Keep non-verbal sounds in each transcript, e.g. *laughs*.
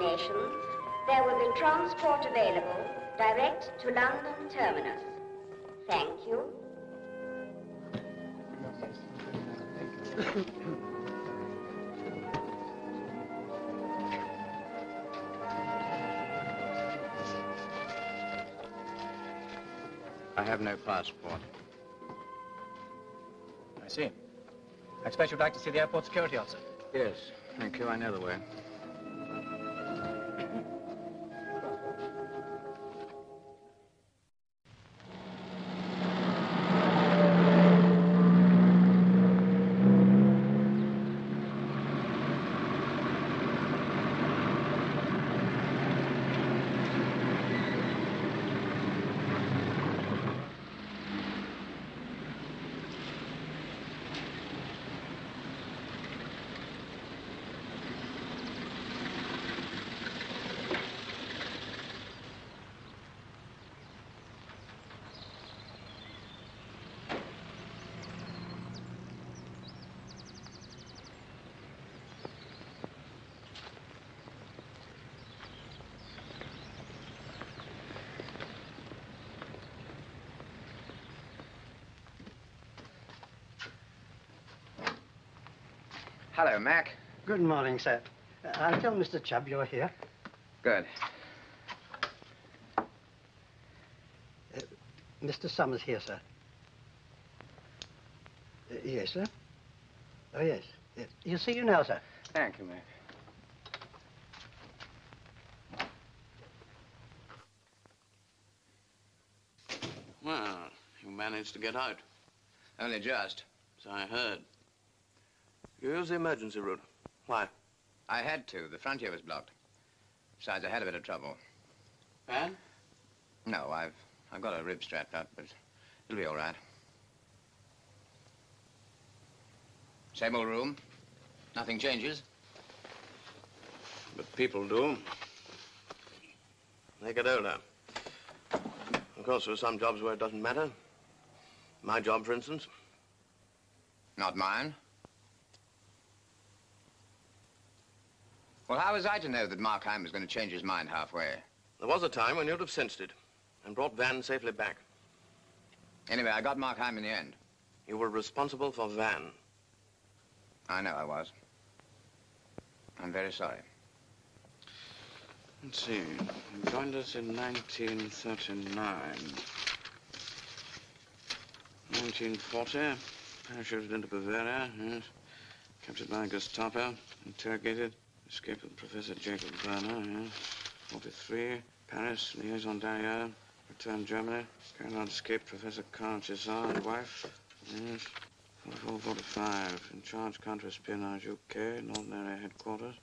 passport there will be transport available direct to London terminus. Thank you. I have no passport. I see. I expect you'd like to see the airport security officer. Yes, thank you. I know the way. Hello, Mac. Good morning, sir. Uh, I'll tell Mr. Chubb you're here. Good. Mr. Somers here, sir. Uh, yes, sir? Oh, yes. yes. He'll see you now, sir. Thank you, Mac. Well, you managed to get out. Only just. So I heard. You used the emergency route. Why? I had to. The frontier was blocked. Besides, I had a bit of trouble. And? No, I've I've got a rib strapped up, but it'll be all right. Same old room. Nothing changes. But people do. They get older. Of course, there are some jobs where it doesn't matter. My job, for instance. Not mine. Well, how was I to know that Markheim was going to change his mind halfway? There was a time when you'd have sensed it and brought Van safely back. Anyway, I got Markheim in the end. You were responsible for Van. I know I was. I'm very sorry. Let's see. He joined us in 1939. 1940, parachuted into Bavaria, yes. Captured by Gestapo, interrogated, escaped with Professor Jacob Werner. 43, Paris, liaison d'Ailleurs, returned Germany, carried out escaped Professor Carl Cesar and wife, yes. 44, 45, in charge counter-espionage UK, Northern Area Headquarters,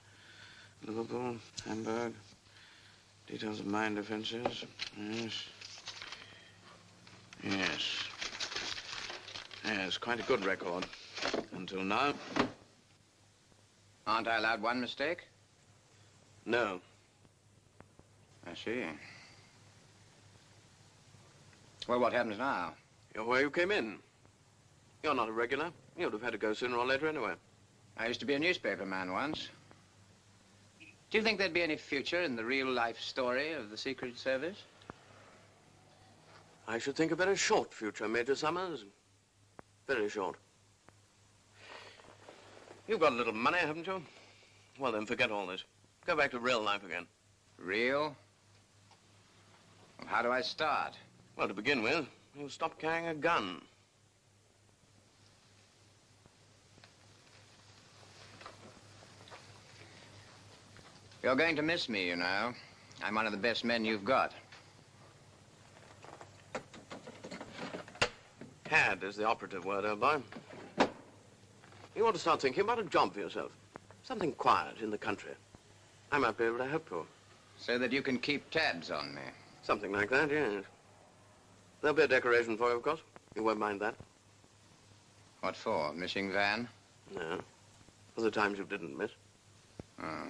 Liverpool, Hamburg, Details of mine defenses. Yes. Yes. Yes, quite a good record. Until now. Aren't I allowed one mistake? No. I see. Well, what happens now? You're where you came in. You're not a regular. You'd have had to go sooner or later anyway. I used to be a newspaper man once. Do you think there'd be any future in the real-life story of the Secret Service? I should think a very short future, Major Somers. Very short. You've got a little money, haven't you? Well, then, forget all this. Go back to real life again. Real? Well, how do I start? Well, to begin with, you'll stop carrying a gun. You're going to miss me, you know. I'm one of the best men you've got. Had is the operative word, old boy. You ought to start thinking about a job for yourself. Something quiet in the country. I might be able to help you. So that you can keep tabs on me. Something like that, yes. There'll be a decoration for you, of course. You won't mind that. What for? Missing Van? No. For the times you didn't miss. Oh,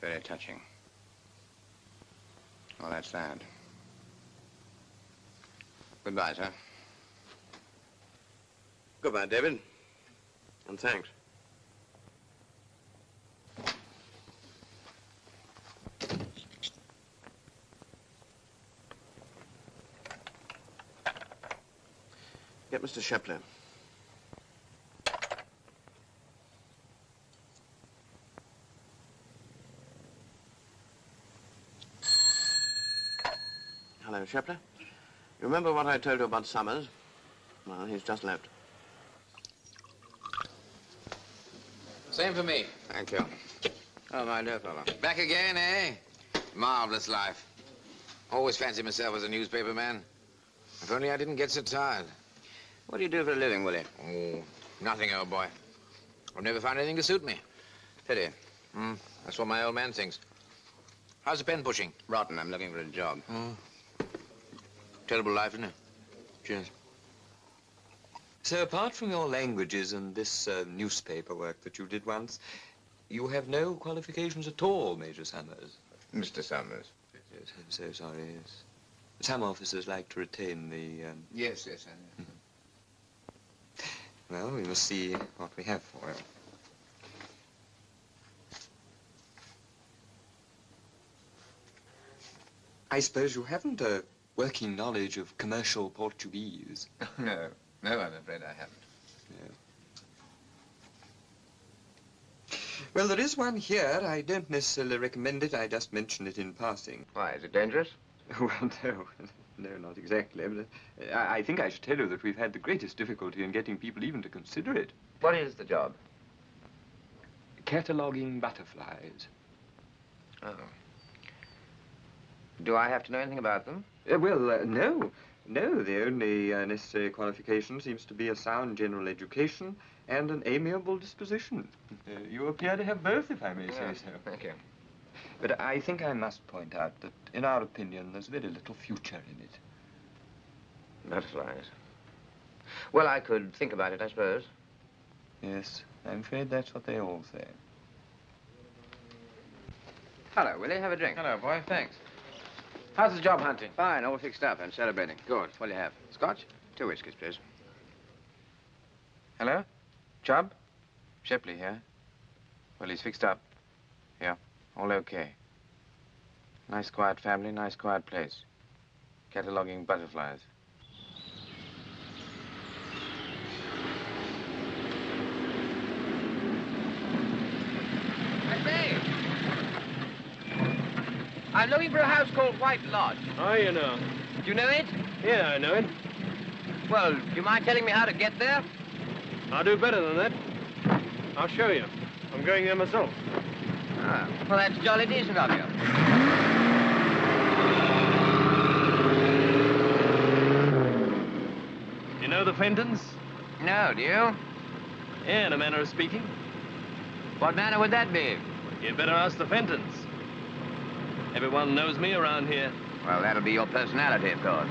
very touching. Well, that's that. Goodbye, sir. Goodbye, David. And thanks. Get Mr. Shepley. Hello, Shepley. You remember what I told you about Somers? Well, he's just left. Same for me. Thank you. Oh, my dear fellow. Back again, eh? Marvelous life. Always fancied myself as a newspaper man. If only I didn't get so tired. What do you do for a living, Willy? Oh, nothing, old boy. I've never found anything to suit me. Pity. Hmm, that's what my old man thinks. How's the pen pushing? Rotten. I'm looking for a job. Terrible life, isn't it? Cheers. So apart from your languages and this uh, newspaper work that you did once, you have no qualifications at all, Major Somers. Mr. Somers. Yes, I'm so sorry, yes. Some officers like to retain the, um, Yes, yes, I know. well, we must see what we have for you. I suppose you haven't a working knowledge of commercial Portuguese. *laughs* no, no, I'm afraid I haven't. Yeah. Well, there is one here. I don't necessarily recommend it. I just mention it in passing. Why, is it dangerous? *laughs* Well, no, *laughs* no, not exactly. But uh, I, I think I should tell you that we've had the greatest difficulty in getting people even to consider it. What is the job? Cataloguing butterflies. Oh. Do I have to know anything about them? Uh, well, uh, no. No, the only uh, necessary qualification seems to be a sound general education and an amiable disposition. Uh, you appear to have both, if I may say so. Thank you. But I think I must point out that, in our opinion, there's very little future in it. Butterflies. Well, I could think about it, I suppose. Yes, I'm afraid that's what they all say. Hello, Willy. Have a drink. Hello, boy. Thanks. How's the job hunting? Fine. All fixed up I'm celebrating. Good. What'll you have? Scotch? Two whiskies, please. Hello? Chubb? Shepley here. Well, he's fixed up. Yeah. All okay. Nice quiet family, nice quiet place. Cataloging butterflies. I say, I'm looking for a house called White Lodge. Oh, you know. Do you know it? Yeah, I know it. Well, do you mind telling me how to get there? I'll do better than that. I'll show you. I'm going there myself. Ah, well, that's jolly decent of you. You know the Fentons? No, do you? Yeah, in a manner of speaking. What manner would that be? You'd better ask the Fentons. Everyone knows me around here. Well, that'll be your personality, of course.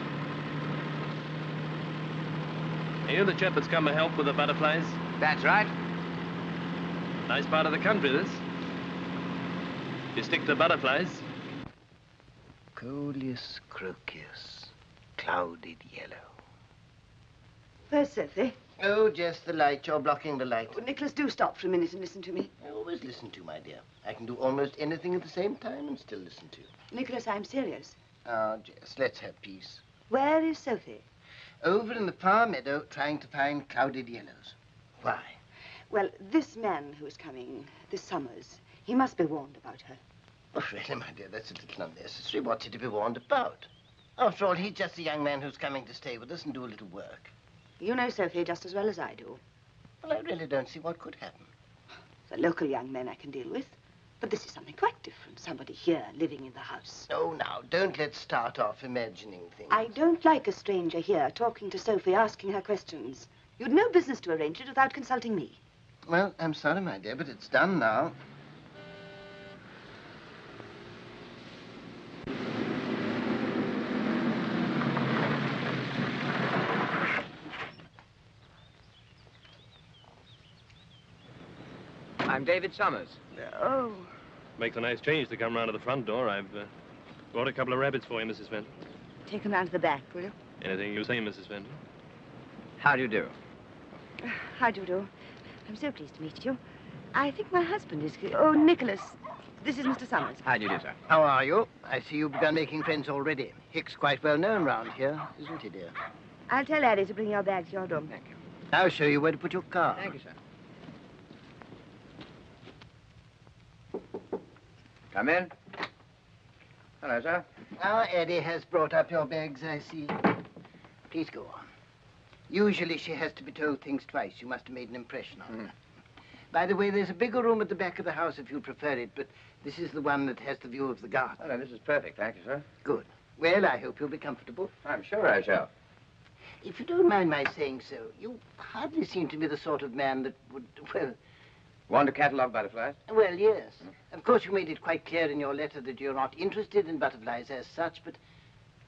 Are you the chap that's come to help with the butterflies? That's right. Nice part of the country, this. You stick to butterflies. Colias croceus, clouded yellow. Where's Sophie? Oh, just the light. You're blocking the light. Oh, Nicholas, do stop for a minute and listen to me. I always listen to, my dear. I can do almost anything at the same time and still listen to you. Nicholas, I'm serious. Ah, Jess, let's have peace. Where is Sophie? Over in the far meadow, trying to find clouded yellows. Why? Well, this man who is coming, this Somers, he must be warned about her. Oh, really, my dear, that's a little unnecessary. What's he to be warned about? After all, he's just a young man who's coming to stay with us and do a little work. You know Sophie just as well as I do. Well, I really don't see what could happen. The local young men I can deal with. But this is something quite different. Somebody here living in the house. Oh, now, don't let's start off imagining things. I don't like a stranger here talking to Sophie, asking her questions. You'd no business to arrange it without consulting me. Well, I'm sorry, my dear, but it's done now. David Somers. Oh. Makes a nice change to come round to the front door. I've uh, Brought a couple of rabbits for you, Mrs. Fenton. Take them round to the back, will you? Anything you say, Mrs. Fenton. How do you do? *sighs* How do you do? I'm so pleased to meet you. I think my husband is... Oh, Nicholas. This is Mr. Somers. How do you do, sir? How are you? I see you've begun making friends already. Hick's quite well known round here, isn't he, dear? I'll tell Addie to bring your bag to your room. Thank you. I'll show you where to put your car. Thank you, sir. Come in. Hello, sir. Now, Eddie has brought up your bags, I see. Please go on. Usually she has to be told things twice. You must have made an impression on her. Hmm. By the way, there's a bigger room at the back of the house if you prefer it, but this is the one that has the view of the garden. Oh, no, this is perfect. Thank you, sir. Good. Well, I hope you'll be comfortable. I'm sure I shall. If you don't mind my saying so, you hardly seem to be the sort of man that would, well, Want to catalogue butterflies? well, yes. Of course, you made it quite clear in your letter that you're not interested in butterflies as such, but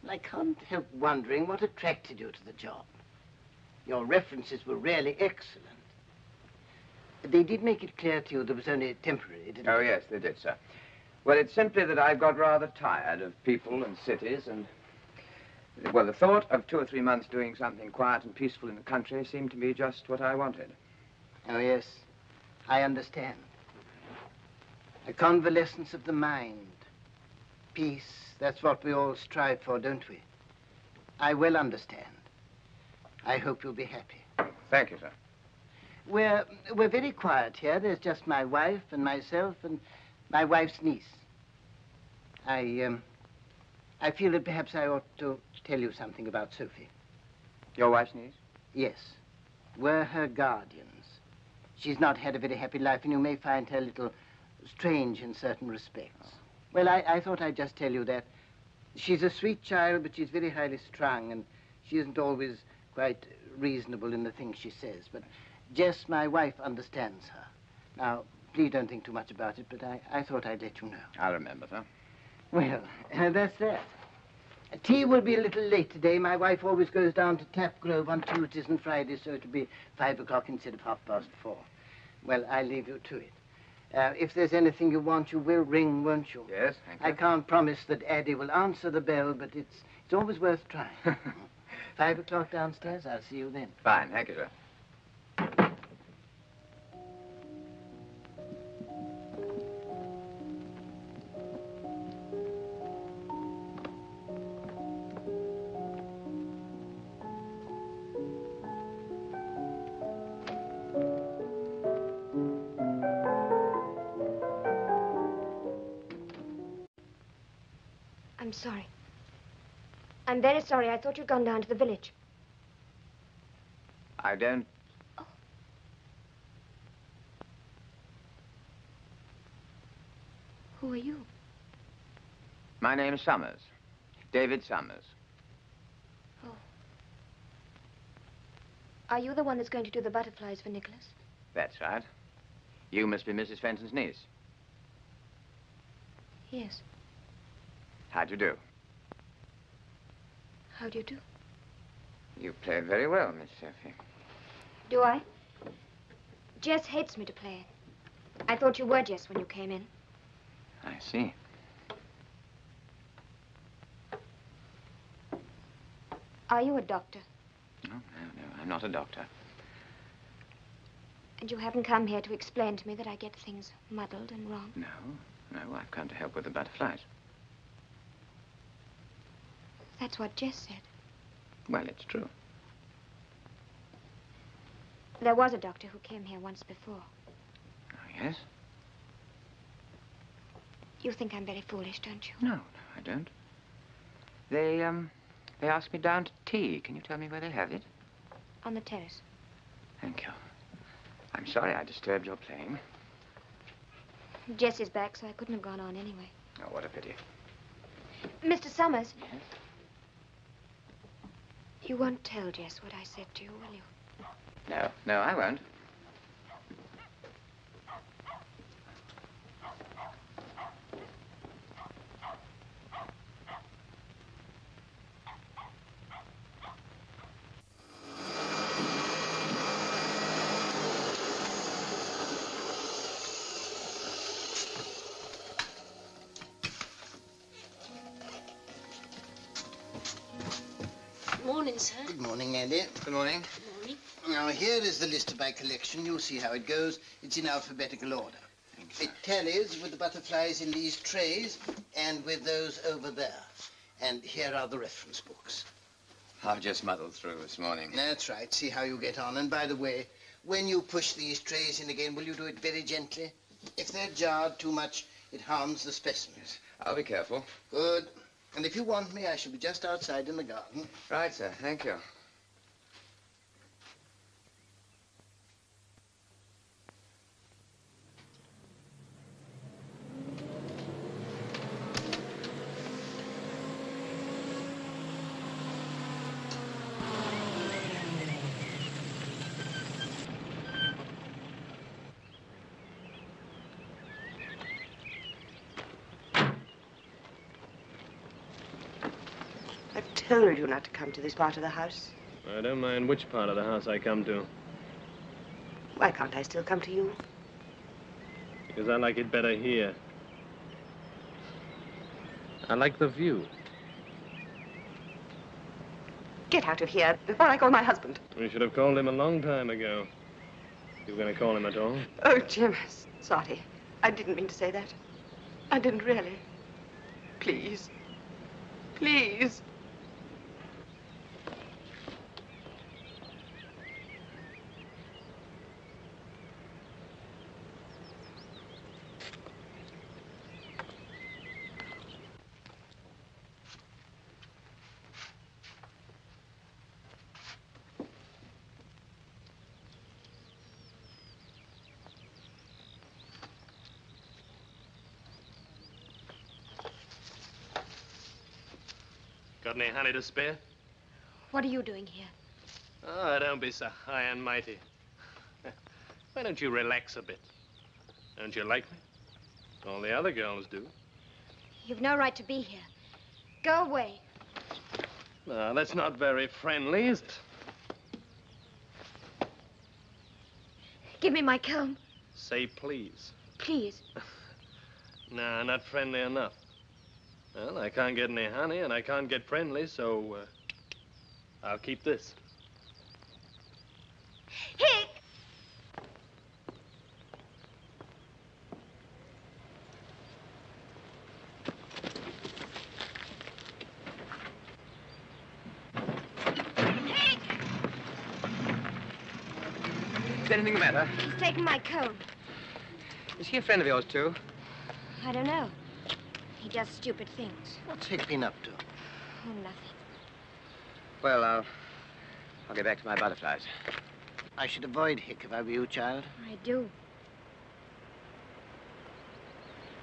I can't help wondering what attracted you to the job. Your references were really excellent. They did make it clear to you that there was only temporary, didn't Oh, they? yes, they did, sir. Well, it's simply that I've got rather tired of people and cities and... Well, the thought of two or three months doing something quiet and peaceful in the country seemed to me just what I wanted. Oh, yes. I understand. A convalescence of the mind. Peace, that's what we all strive for, don't we? I well understand. I hope you'll be happy. Thank you, sir. We're, we're very quiet here. There's just my wife and myself and my wife's niece. I, um, I feel that perhaps I ought to tell you something about Sophie. Your wife's niece? Yes. We're her guardians. She's not had a very happy life, and you may find her a little strange in certain respects. Well, I, I thought I'd just tell you that. She's a sweet child, but she's very highly strung, and she isn't always quite reasonable in the things she says. But Jess, my wife, understands her. Now, please don't think too much about it, but I, I thought I'd let you know. I'll remember, sir. Well, uh, *laughs* that's that. Tea will be a little late today. My wife always goes down to Tap Grove on Tuesdays and Fridays, so it'll be five o'clock instead of half past four. Well, I'll leave you to it. Uh, if there's anything you want, you will ring, won't you? Yes, thank you. I can't promise that Addie will answer the bell, but it's, it's always worth trying. *laughs* five o'clock downstairs. I'll see you then. Fine, thank you, sir. I'm very sorry. I thought you'd gone down to the village. I don't... Who are you? My name's Somers. David Somers. Oh. Are you the one that's going to do the butterflies for Nicholas? That's right. You must be Mrs. Fenton's niece. Yes. How'd you do? How do you do? You play very well, Miss Sophie. Do I? Jess hates me to play. I thought you were Jess when you came in. I see. Are you a doctor? No, no, no. I'm not a doctor. And you haven't come here to explain to me that I get things muddled and wrong? No, no. I've come to help with the butterflies. That's what Jess said. Well, it's true. There was a doctor who came here once before. Oh, yes? You think I'm very foolish, don't you? No, no, I don't. They, um, they asked me down to tea. Can you tell me where they have it? On the terrace. Thank you. I'm sorry I disturbed your playing. Jess is back, so I couldn't have gone on anyway. Oh, what a pity. Mr. Somers. Yes? You won't tell Jess what I said to you, will you? No, no, I won't. Good morning, Andy. Good morning. Good morning. Now, here is the list of my collection. You'll see how it goes. It's in alphabetical order. It tallies with the butterflies in these trays and with those over there. And here are the reference books. I've just muddled through this morning. That's right. See how you get on. And by the way, when you push these trays in again, will you do it very gently? If they're jarred too much, it harms the specimens. I'll be careful. Good. And if you want me, I shall be just outside in the garden. Right, sir. Thank you. I've told you not to come to this part of the house. I don't mind which part of the house I come to, Why can't I still come to you? because I like it better here. I like the view. Get out of here before I call my husband. We should have called him a long time ago. You were going to call him at all? Oh, Jim, sorry. I didn't mean to say that. I didn't really. Please. Please. Got any honey to spare? What are you doing here? Oh, don't be so high and mighty. *laughs* Why don't you relax a bit? Don't you like me? All the other girls do. You've no right to be here. Go away. Now, that's not very friendly, is it? Give me my comb, Say please. please. *laughs* No, not friendly enough. Well, I can't get any honey and I can't get friendly, so uh, I'll keep this. Hick! Is anything the matter? He's taken my comb. Is he a friend of yours, too? I don't know. He does stupid things. What's Hick been up to? Oh, nothing. Well, I'll, I'll get back to my butterflies. I should avoid Hick if I were you, child. I do.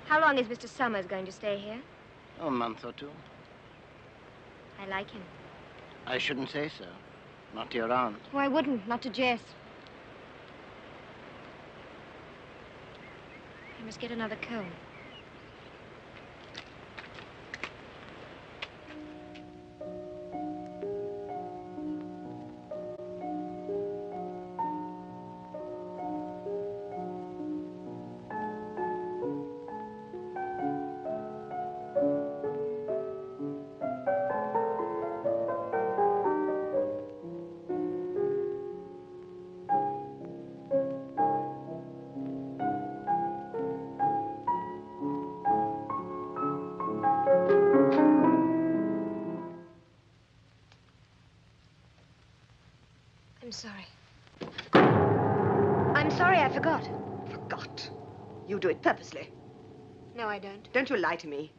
How long is Mr. Somers going to stay here? Oh, a month or two. I like him. I shouldn't say so. Not to your aunt. Oh, I wouldn't. Not to Jess. I must get another comb. You do it purposely. No, I don't. Don't you lie to me.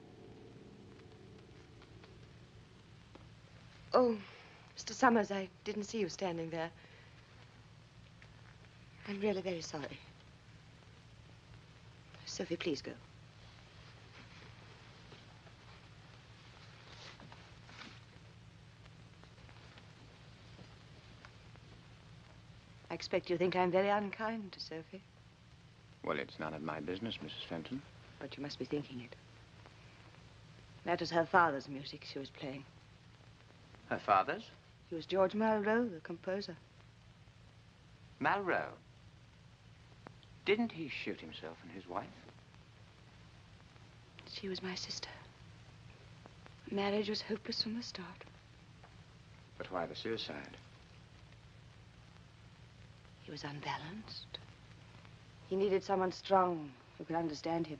Oh, Mr. Somers, I didn't see you standing there. I'm really very sorry. Sophie, please go. I expect you think I'm very unkind to Sophie, Well, it's none of my business, Mrs. Fenton. but you must be thinking it. That was her father's music she was playing. Her father's? He was George Malraux, the composer. Malraux. Didn't he shoot himself and his wife? She was my sister. Marriage was hopeless from the start. But why the suicide? He was unbalanced. He needed someone strong who could understand him.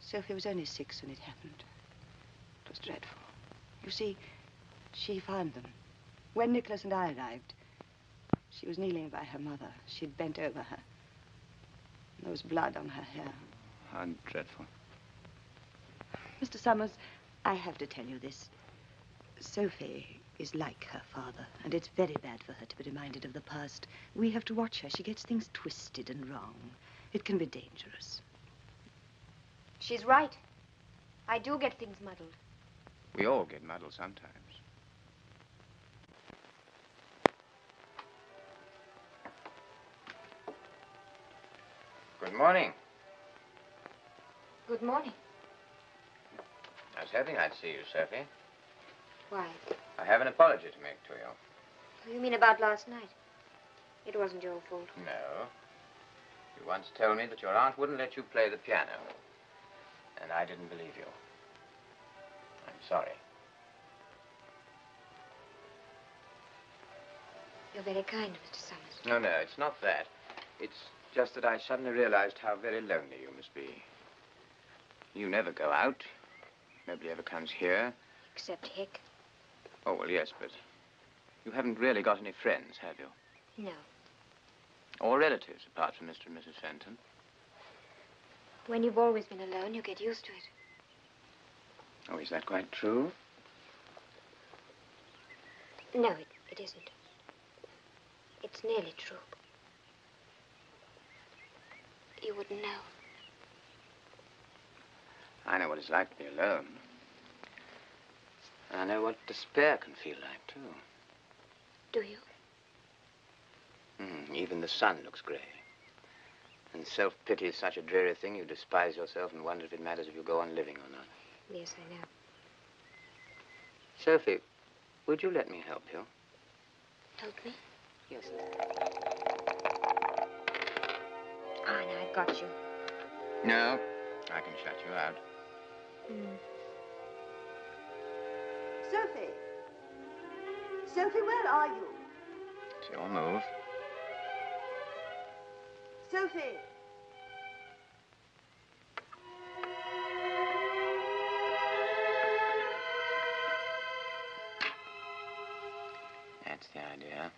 Sophie was only six when it happened. It was dreadful. You see, she found them. When Nicholas and I arrived, she was kneeling by her mother. She'd bent over her. There was blood on her hair. How dreadful. Mr. Summers, I have to tell you this. Sophie is like her father, and it's very bad for her to be reminded of the past. We have to watch her. She gets things twisted and wrong. It can be dangerous. She's right. I do get things muddled. We all get muddled sometimes. Good morning. Good morning. I was hoping I'd see you, Sophie. Why? I have an apology to make to you. You mean about last night? It wasn't your fault. No. You once told me that your aunt wouldn't let you play the piano. And I didn't believe you. I'm sorry. You're very kind, Mr. Somers. No, no, it's not that. It's just that I suddenly realized how very lonely you must be. You never go out. Nobody ever comes here. Except Hick. Oh, well, yes, but you haven't really got any friends, have you? No. Or relatives, apart from Mr. and Mrs. Fenton? When you've always been alone, you get used to it. Oh, is that quite true? No, it, it isn't. It's nearly true. You wouldn't know. I know what it's like to be alone. And I know what despair can feel like, too. Do you? Mm, even the sun looks grey. And self-pity is such a dreary thing, you despise yourself and wonder if it matters if you go on living or not. Yes, I know. Sophie, would you let me help you? Help me? Yes. Ah, now I've got you. No, I can shut you out. Hmm. Sophie! Sophie, where are you? It's your move. Sophie! That's the idea.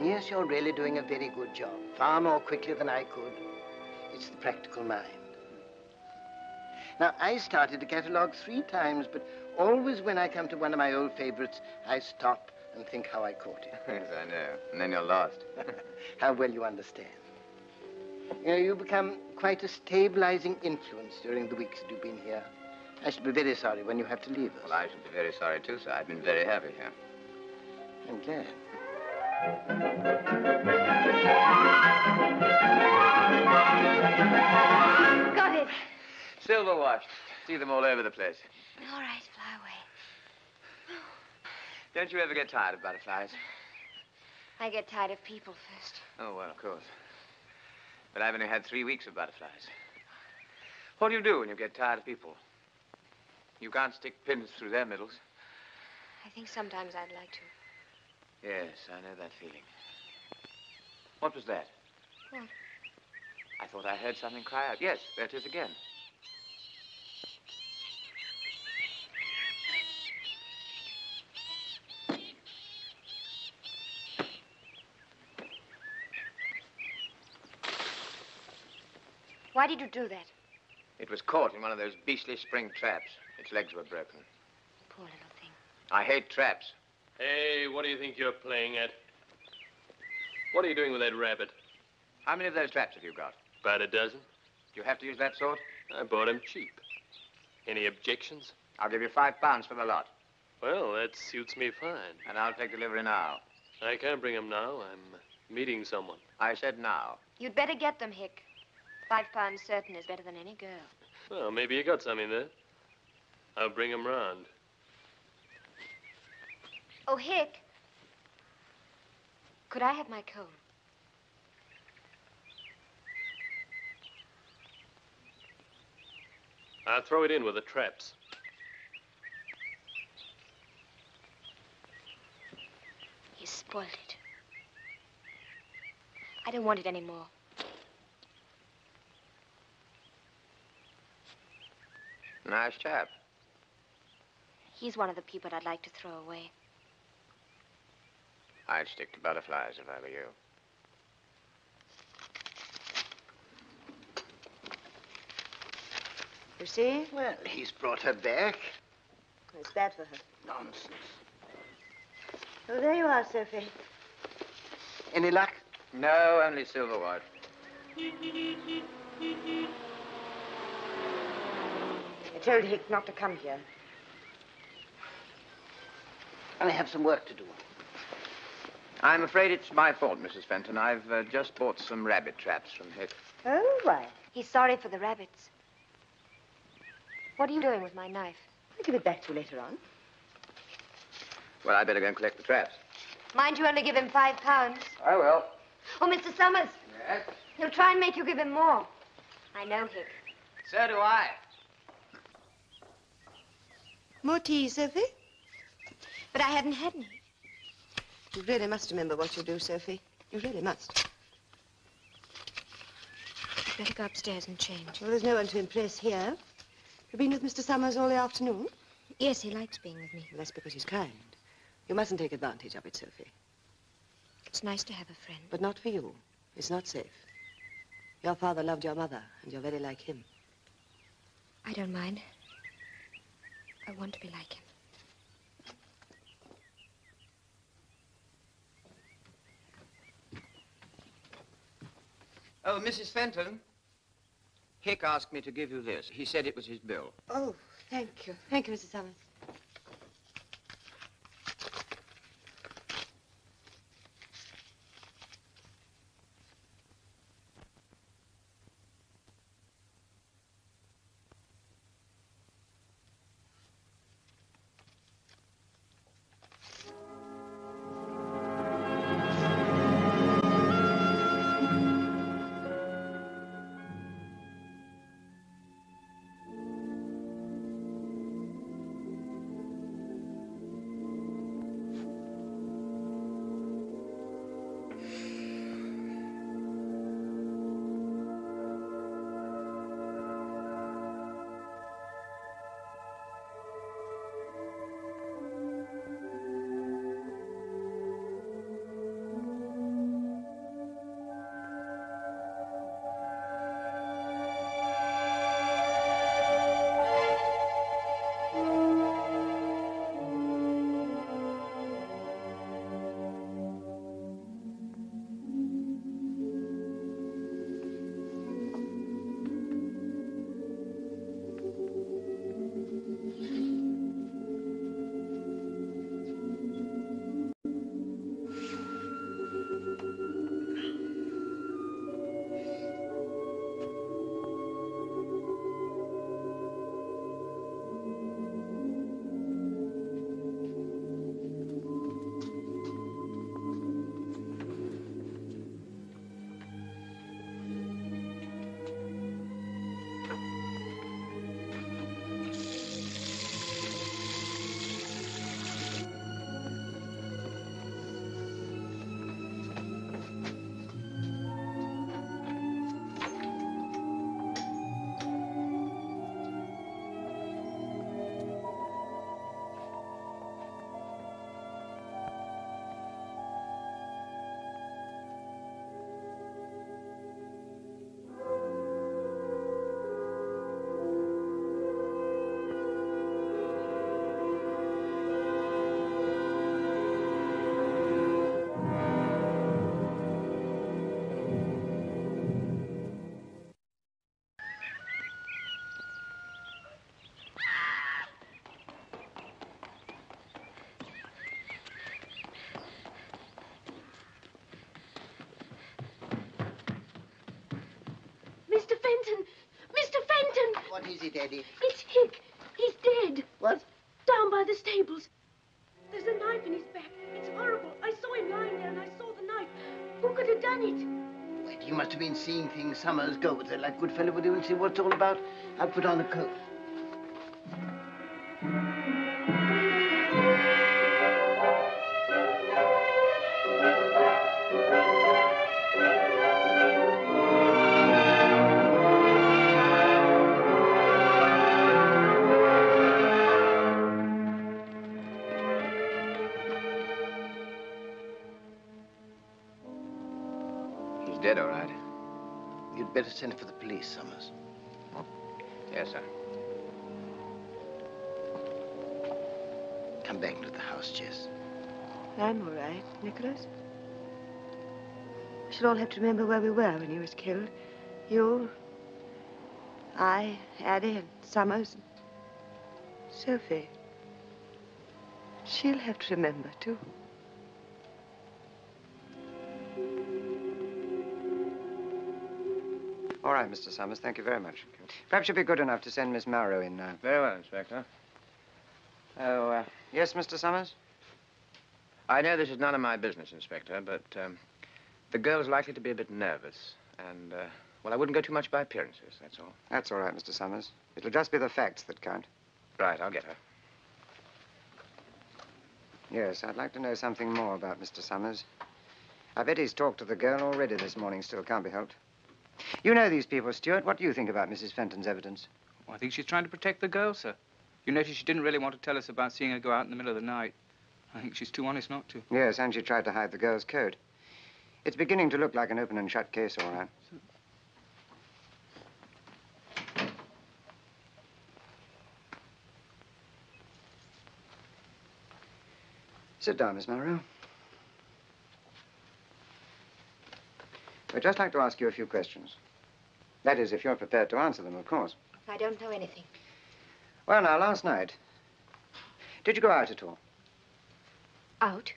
Yes, you're really doing a very good job. Far more quickly than I could. It's the practical mind. Now, I started the catalogue three times, but always when I come to one of my old favorites, I stop and think how I caught it. *laughs* yes, I know. And then you're lost. *laughs* how well you understand. You know, you become quite a stabilizing influence during the weeks that you've been here. I should be very sorry when you have to leave us. Well, I should be very sorry, too, sir. I've been very happy here. I'm glad. Got it. Silver washed. See them all over the place. All right, fly away. Don't you ever get tired of butterflies? I get tired of people first. Oh, well, of course. But I've only had three weeks of butterflies. What do you do when you get tired of people? You can't stick pins through their middles. I think sometimes I'd like to. Yes, I know that feeling. What was that? What? I thought I heard something cry out. Yes, there it is again. Why did you do that? It was caught in one of those beastly spring traps. Its legs were broken. Poor little thing. I hate traps. Hey, what do you think you're playing at? What are you doing with that rabbit? How many of those traps have you got? About a dozen. Do you have to use that sort? I bought 'em cheap. Any objections? I'll give you five pounds for the lot. Well, that suits me fine. And I'll take delivery now. I can't bring 'em now. I'm meeting someone. I said now. You'd better get them, Hick. Five pounds certain is better than any girl. Well, maybe you got some in there. I'll bring 'em round. Oh, Hick. Could I have my comb? I'll throw it in with the traps. You spoiled it. I don't want it anymore. Nice chap. He's one of the people I'd like to throw away. I'd stick to butterflies if I were you. You see? Well, he's brought her back. It's bad for her. Nonsense. Oh, there you are, Sophie. Any luck? No, only Silverwood. I told Hick not to come here. I have some work to do. I'm afraid it's my fault, Mrs. Fenton. I've uh, just bought some rabbit traps from Hick. Oh, why? He's sorry for the rabbits. What are you doing with my knife? I'll give it back to you later on. Well, I'd better go and collect the traps. Mind you only give him five pounds. I will. Oh, Mr. Somers, Yes? he'll try and make you give him more. I know Hick. So do I. More tea, Sophie? But I haven't had any. You really must remember what you do, Sophie. You really must. Better go upstairs and change. Well, there's no one to impress here. You've been with Mr. Somers all the afternoon? Yes, he likes being with me. Well, that's because he's kind. You mustn't take advantage of it, Sophie. It's nice to have a friend. But not for you. It's not safe. Your father loved your mother, and you're very like him. I don't mind. I want to be like him. Oh, Mrs. Fenton. Hick asked me to give you this. He said it was his bill. Oh, thank you. Thank you, Mrs. Somers. What is it, Eddie? It's Hick. He's dead. What? Down by the stables. There's a knife in his back. It's horrible. I saw him lying there and I saw the knife. Who could have done it? Wait, you must have been seeing things. Somers, go with her like good fellow would do and see what it's all about. I'll put on the coat. Nicholas. We should all have to remember where we were when he was killed. You, I, Addie, and Somers, and Sophie. She'll have to remember, too. All right, Mr. Somers, thank you very much. Perhaps you'll be good enough to send Miss Malraux in now. Very well, Inspector. Oh, uh, Yes, Mr. Somers? I know this is none of my business, Inspector, but um, the girl's likely to be a bit nervous. And, uh, well, I wouldn't go too much by appearances, that's all. That's all right, Mr. Somers. It'll just be the facts that count. Right, I'll get her. Yes, I'd like to know something more about Mr. Somers. I bet he's talked to the girl already this morning, still can't be helped. You know these people, Stuart. What do you think about Mrs. Fenton's evidence? Well, I think she's trying to protect the girl, sir. You notice she didn't really want to tell us about seeing her go out in the middle of the night. I think she's too honest not to. Yes, and she tried to hide the girl's coat. It's beginning to look like an open and shut case, all right. Sit down, Miss Malraux. We'd just like to ask you a few questions. That is, if you're prepared to answer them, of course. I don't know anything. Well, now, last night, did you go out at all? Out?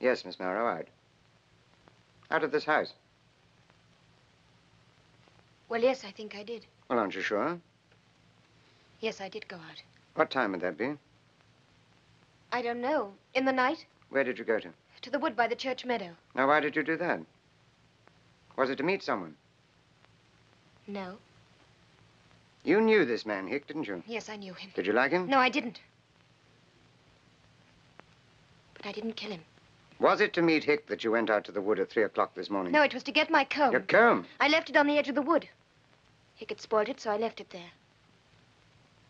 Yes, Miss Malraux, out. Out of this house. Well, yes, I think I did. Well, aren't you sure? Yes, I did go out. What time would that be? I don't know. In the night? Where did you go to? To the wood by the church meadow. Now, why did you do that? Was it to meet someone? No. You knew this man, Hick, didn't you? Yes, I knew him. Did you like him? No, I didn't. But I didn't kill him. Was it to meet Hick that you went out to the wood at three o'clock this morning? No, it was to get my comb. Your comb? I left it on the edge of the wood. Hick had spoiled it, so I left it there.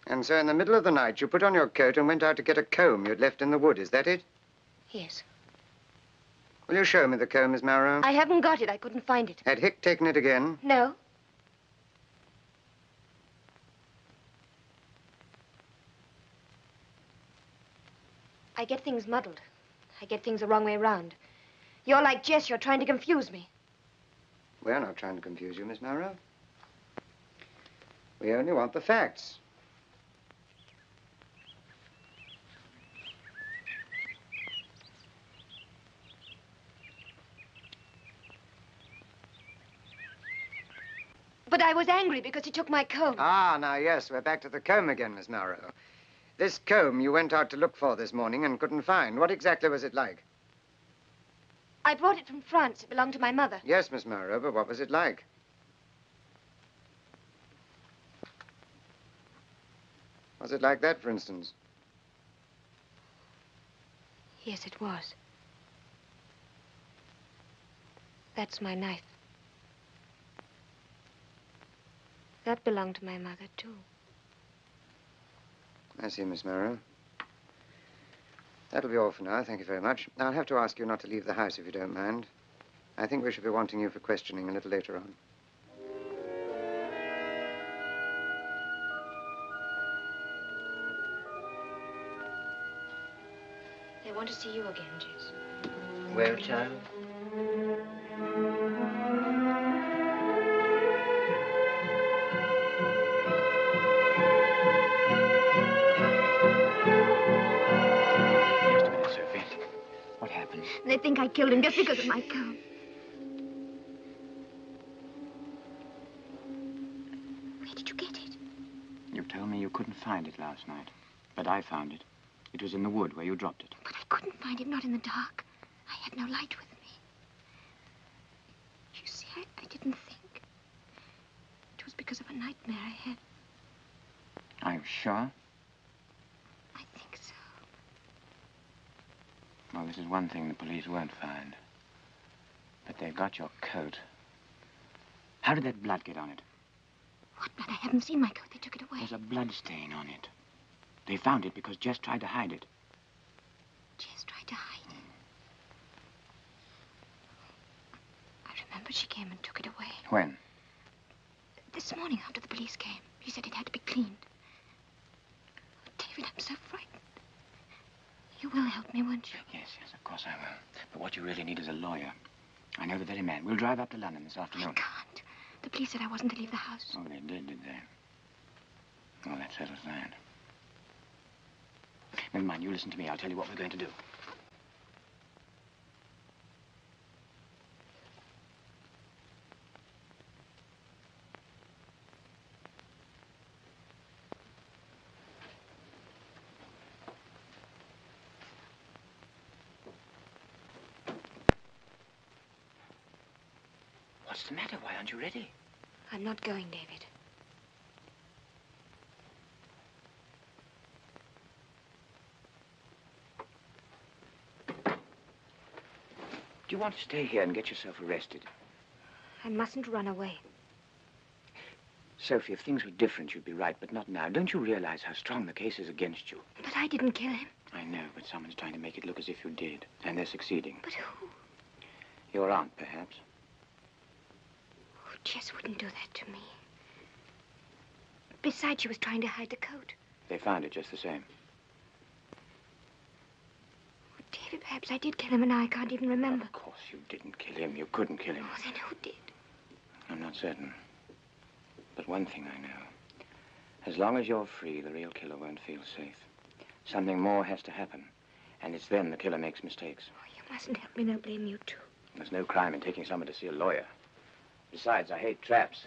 And so in the middle of the night, you put on your coat and went out to get a comb you'd left in the wood. Is that it? Yes. Will you show me the comb, Miss Malraux? I haven't got it. I couldn't find it. Had Hick taken it again? No. I get things muddled. I get things the wrong way round. You're like Jess. You're trying to confuse me. We're not trying to confuse you, Miss Malraux. We only want the facts. But I was angry because he took my comb. Ah, now, yes, we're back to the comb again, Miss Malraux. This comb you went out to look for this morning and couldn't find. What exactly was it like? I brought it from France. It belonged to my mother. Yes, Miss Malraux, but what was it like? Was it like that, for instance? Yes, it was. That's my knife. That belonged to my mother, too. I see, Miss Malraux. That'll be all for now. Thank you very much. I'll have to ask you not to leave the house if you don't mind. I think we should be wanting you for questioning a little later on. They want to see you again, Jess. Well, child? Happened? They think I killed him just because of my comb. Where did you get it? You told me you couldn't find it last night, but I found it. It was in the wood where you dropped it. But I couldn't find it, not in the dark. I had no light with me. You see, I, I didn't think. It was because of a nightmare I had. Are you sure? I think so. Well, this is one thing the police won't find. But they've got your coat. How did that blood get on it? What blood? I haven't seen my coat. They took it away. There's a blood stain on it. They found it because Jess tried to hide it. Jess tried to hide it. I remember she came and took it away. When? This morning after the police came. He said it had to be cleaned. Oh, David, I'm so frightened. You will help me, won't you? Yes, yes, of course I will. But what you really need is a lawyer. I know the very man. We'll drive up to London this afternoon. Can't. The police said I wasn't to leave the house. Oh, they did, did they? Well, that settles that. Never mind, you listen to me. I'll tell you what we're going to do. What's the matter? Why aren't you ready? I'm not going, David. Do you want to stay here and get yourself arrested? I mustn't run away. Sophie, if things were different, you'd be right, but not now. Don't you realize how strong the case is against you? But I didn't kill him. I know, but someone's trying to make it look as if you did, and they're succeeding. But who? Your aunt, perhaps. Oh, Jess wouldn't do that to me. Besides, she was trying to hide the coat. They found it just the same. Oh, David, perhaps I did kill him and I can't even remember. Of course you didn't kill him. You couldn't kill him. Oh, then who did? I'm not certain. But one thing I know. As long as you're free, the real killer won't feel safe. Something more has to happen. And it's then the killer makes mistakes. Oh, you mustn't help me, and I'll blame you too. There's no crime in taking someone to see a lawyer. Besides, I hate traps.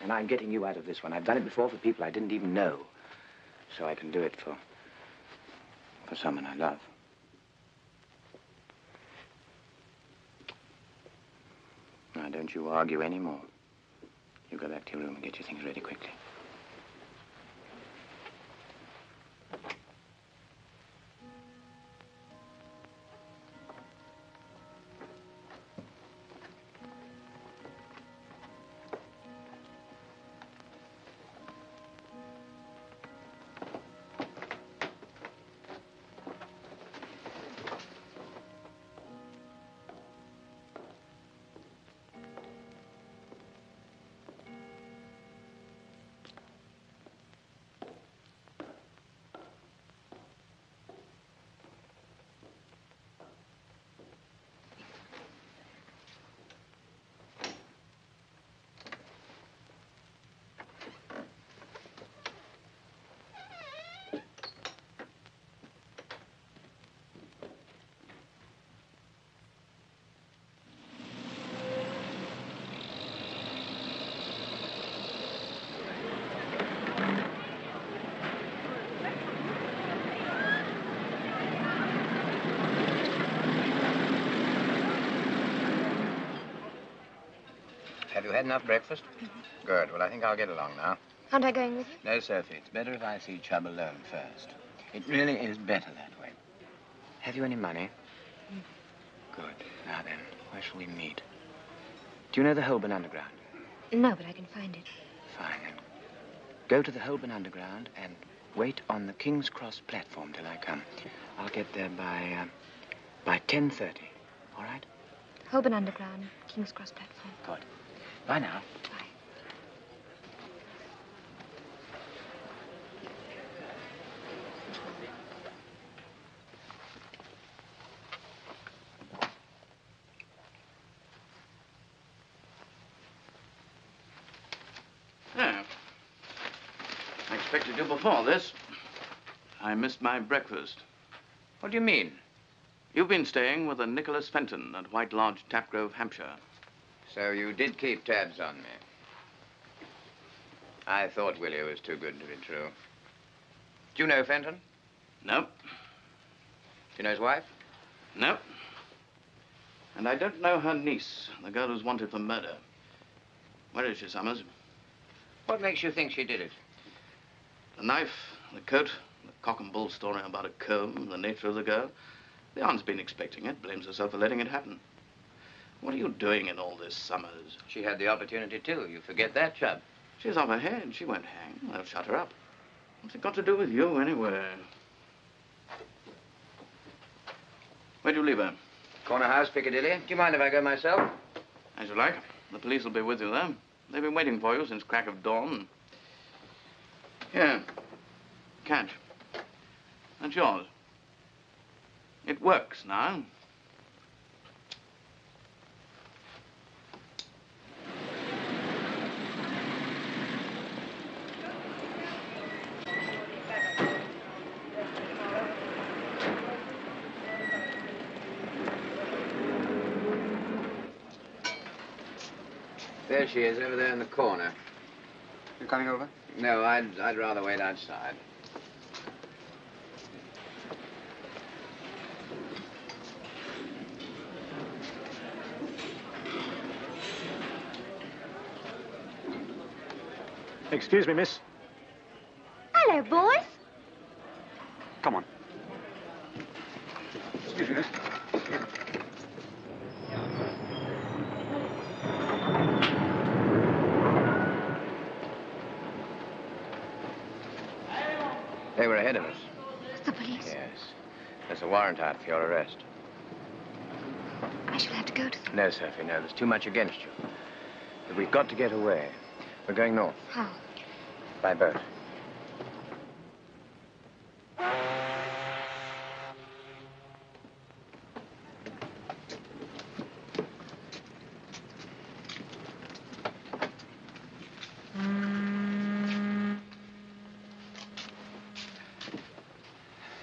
And I'm getting you out of this one. I've done it before for people I didn't even know. So I can do it for... for someone I love. Now, don't you argue anymore. You go back to your room and get your things ready quickly. Had enough breakfast? Good. Well, I think I'll get along now. Aren't I going with you? No, Sophie. It's better if I see Chubb alone first. It really is better that way. Have you any money? Good. Now then, where shall we meet? Do you know the Holborn Underground? No, but I can find it. Fine. Then go to the Holborn Underground and wait on the King's Cross platform till I come. I'll get there by uh, by 10:30. All right? Holborn Underground, King's Cross platform. Good. Bye now. Yeah. I expected you before this. I missed my breakfast. What do you mean? You've been staying with a Nicholas Fenton at White Lodge, Tapgrove, Hampshire. So you did keep tabs on me. I thought Willy was too good to be true. Do you know Fenton? Nope. Do you know his wife? Nope. And I don't know her niece, the girl who's wanted for murder. Where is she, Somers? What makes you think she did it? The knife, the coat, the cock and bull story about a comb, the nature of the girl. The aunt's been expecting it, blames herself for letting it happen. What are you doing in all this, Somers? She had the opportunity, too. You forget that, Chubb. She's off her head. She won't hang. They'll shut her up. What's it got to do with you, anyway? Where do you leave her? Corner house, Piccadilly. Do you mind if I go myself? As you like. The police will be with you, though. They've been waiting for you since crack of dawn. Here. Catch. That's yours. It works now. There she is, over there in the corner. You're coming over? No, I'd, I'd rather wait outside. Excuse me, miss. Hello, boys. Come on. Excuse me, miss. They were ahead of us. The police. Yes. There's a warrant out for your arrest. I shall have to go to them. No, Sophie, no. There's too much against you. But we've got to get away. We're going north How? by boat.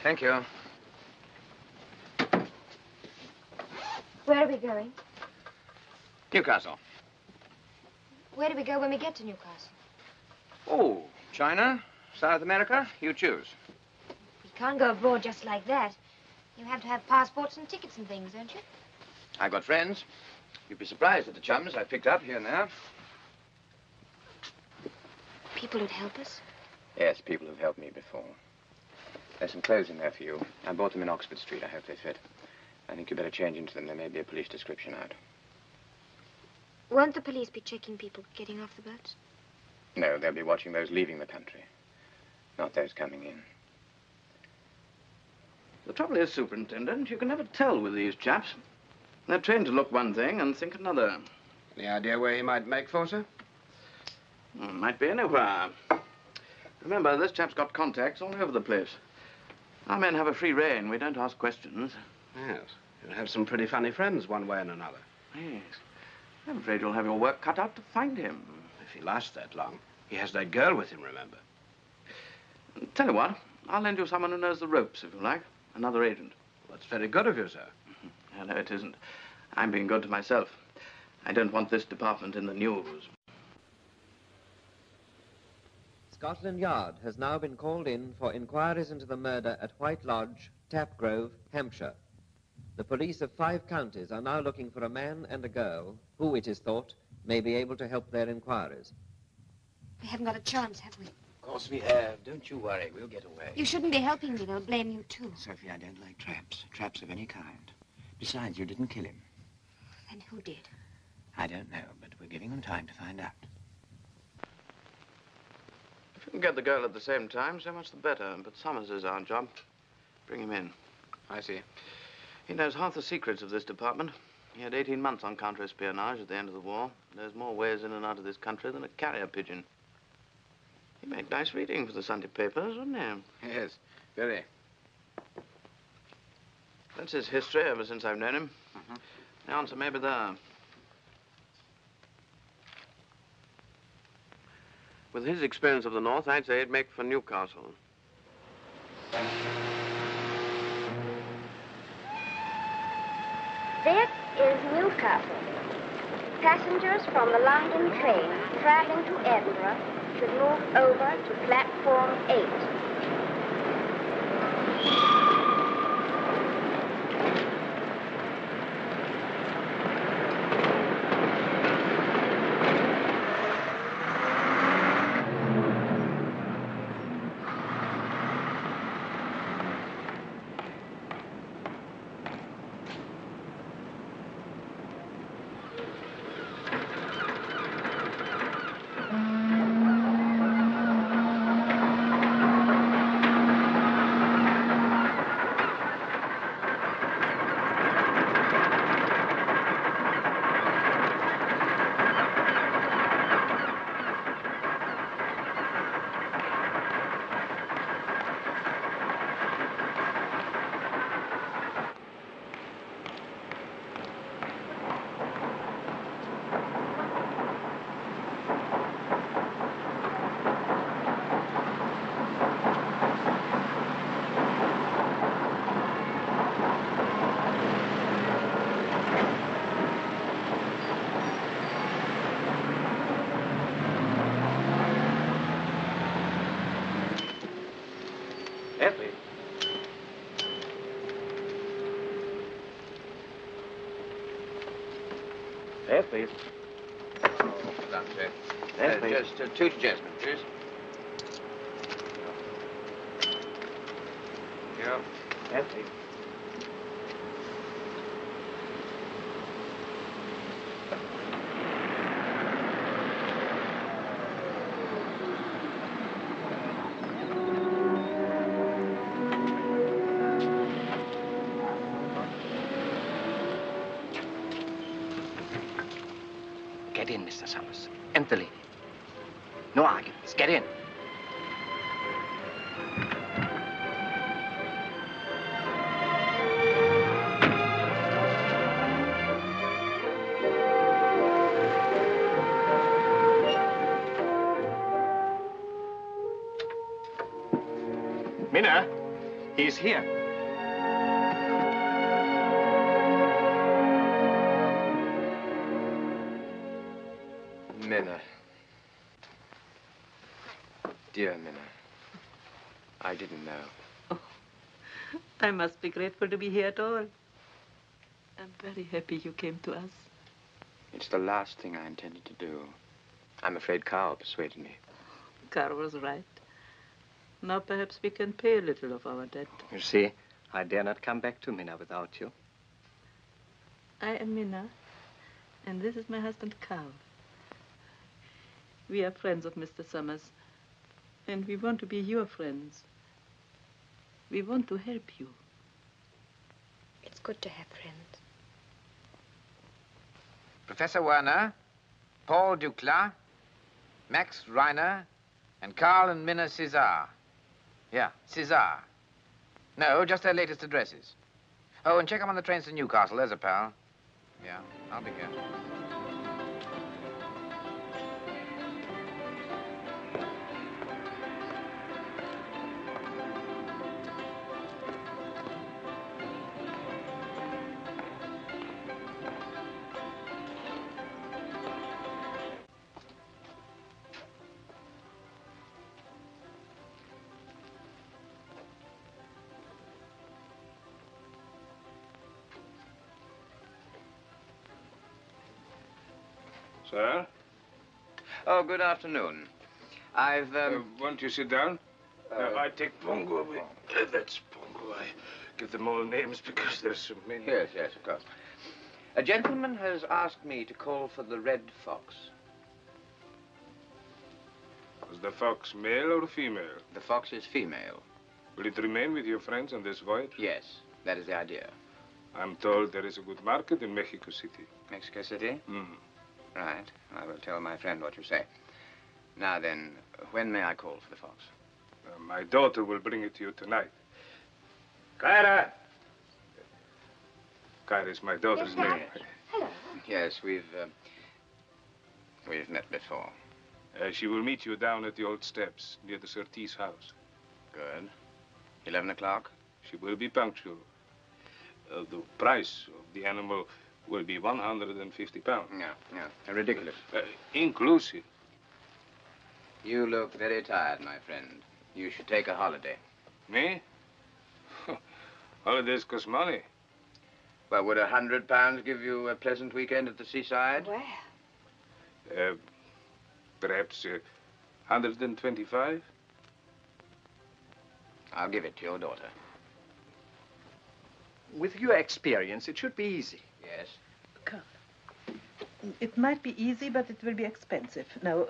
Thank you. Where are we going? Newcastle. Where do we go when we get to Newcastle? Oh, China, South America, you choose. We can't go abroad just like that. You have to have passports and tickets and things, don't you? I've got friends. You'd be surprised at the chums I've picked up here and there. People who'd help us? Yes, people who've helped me before. There's some clothes in there for you. I bought them in Oxford Street. I hope they fit. I think you'd better change into them. There may be a police description out. Won't the police be checking people getting off the boats? No, they'll be watching those leaving the country, not those coming in. The trouble is, Superintendent, you can never tell with these chaps. They're trained to look one thing and think another. Any idea where he might make for, sir? Hmm, Might be anywhere. Remember, this chap's got contacts all over the place. Our men have a free rein. We don't ask questions. Yes. You'll have some pretty funny friends one way and another. Yes. I'm afraid you'll have your work cut out to find him. If he lasts that long. He has that girl with him, remember? Tell you what, I'll lend you someone who knows the ropes, if you like. Another agent. That's very good of you, sir. *laughs* No, no, it isn't. I'm being good to myself. I don't want this department in the news. Scotland Yard has now been called in for inquiries into the murder at White Lodge, Tapgrove, Hampshire. The police of five counties are now looking for a man and a girl who, it is thought, may be able to help their inquiries. We haven't got a chance, have we? Of course we have. Don't you worry. We'll get away. You shouldn't be helping me. They'll blame you, too. Sophie, I don't like traps. Traps of any kind. Besides, you didn't kill him. Then who did? I don't know, but we're giving them time to find out. If you can get the girl at the same time, so much the better. But Somers is our job. Bring him in. I see. He knows half the secrets of this department. He had 18 months on counter-espionage at the end of the war. There's more ways in and out of this country than a carrier pigeon. He made nice reading for the Sunday papers, wouldn't he? Yes, very. That's his history ever since I've known him. Mm-hmm. The answer may be there. With his experience of the North, I'd say he'd make for Newcastle. This is Newcastle. Passengers from the London train traveling to Edinburgh should move over to platform 8. Please. That's it. Yes, Uh, please. just uh, two Jasmine, please. Yeah. Yes, please. Grateful to be here at all. I'm very happy you came to us. It's the last thing I intended to do. I'm afraid Carl persuaded me. Carl was right. Now perhaps we can pay a little of our debt. You see, I dare not come back to Minna without you. I am Minna, and this is my husband Carl. We are friends of Mr. Somers, and we want to be your friends. We want to help you. Good to have friends. Professor Werner, Paul Duclas, Max Reiner, and Carl and Minna Cesar. Yeah, Cesar. No, just their latest addresses. Oh, and check them on the trains to Newcastle. There's a pal. Yeah, I'll be here. Oh, good afternoon. I've, um... won't you sit down? Uh, I take Pongo away. Uh, that's Pongo. I give them all names because there's so many. Yes, yes, of course. A gentleman has asked me to call for the Red Fox. Was the fox male or female? The fox is female. Will it remain with your friends on this voyage? Yes, that is the idea. I'm told there is a good market in Mexico City. Mexico City? Mm. Right. I will tell my friend what you say. Now then, when may I call for the fox? Uh, my daughter will bring it to you tonight. Clara! Clara is my daughter's name. Yes, we've, uh, we've met before. Uh, she will meet you down at the old steps near the Surtees house. Good. Eleven o'clock? She will be punctual. Uh, the price of the animal will be 150 pounds. No, no. Ridiculous. Uh, inclusive. You look very tired, my friend. You should take a holiday. Me? *laughs* Holidays cost money. Well, would a hundred pounds give you a pleasant weekend at the seaside? Where? Uh, perhaps uh, 125? I'll give it to your daughter. With your experience, it should be easy. Yes. It might be easy, but it will be expensive. Now,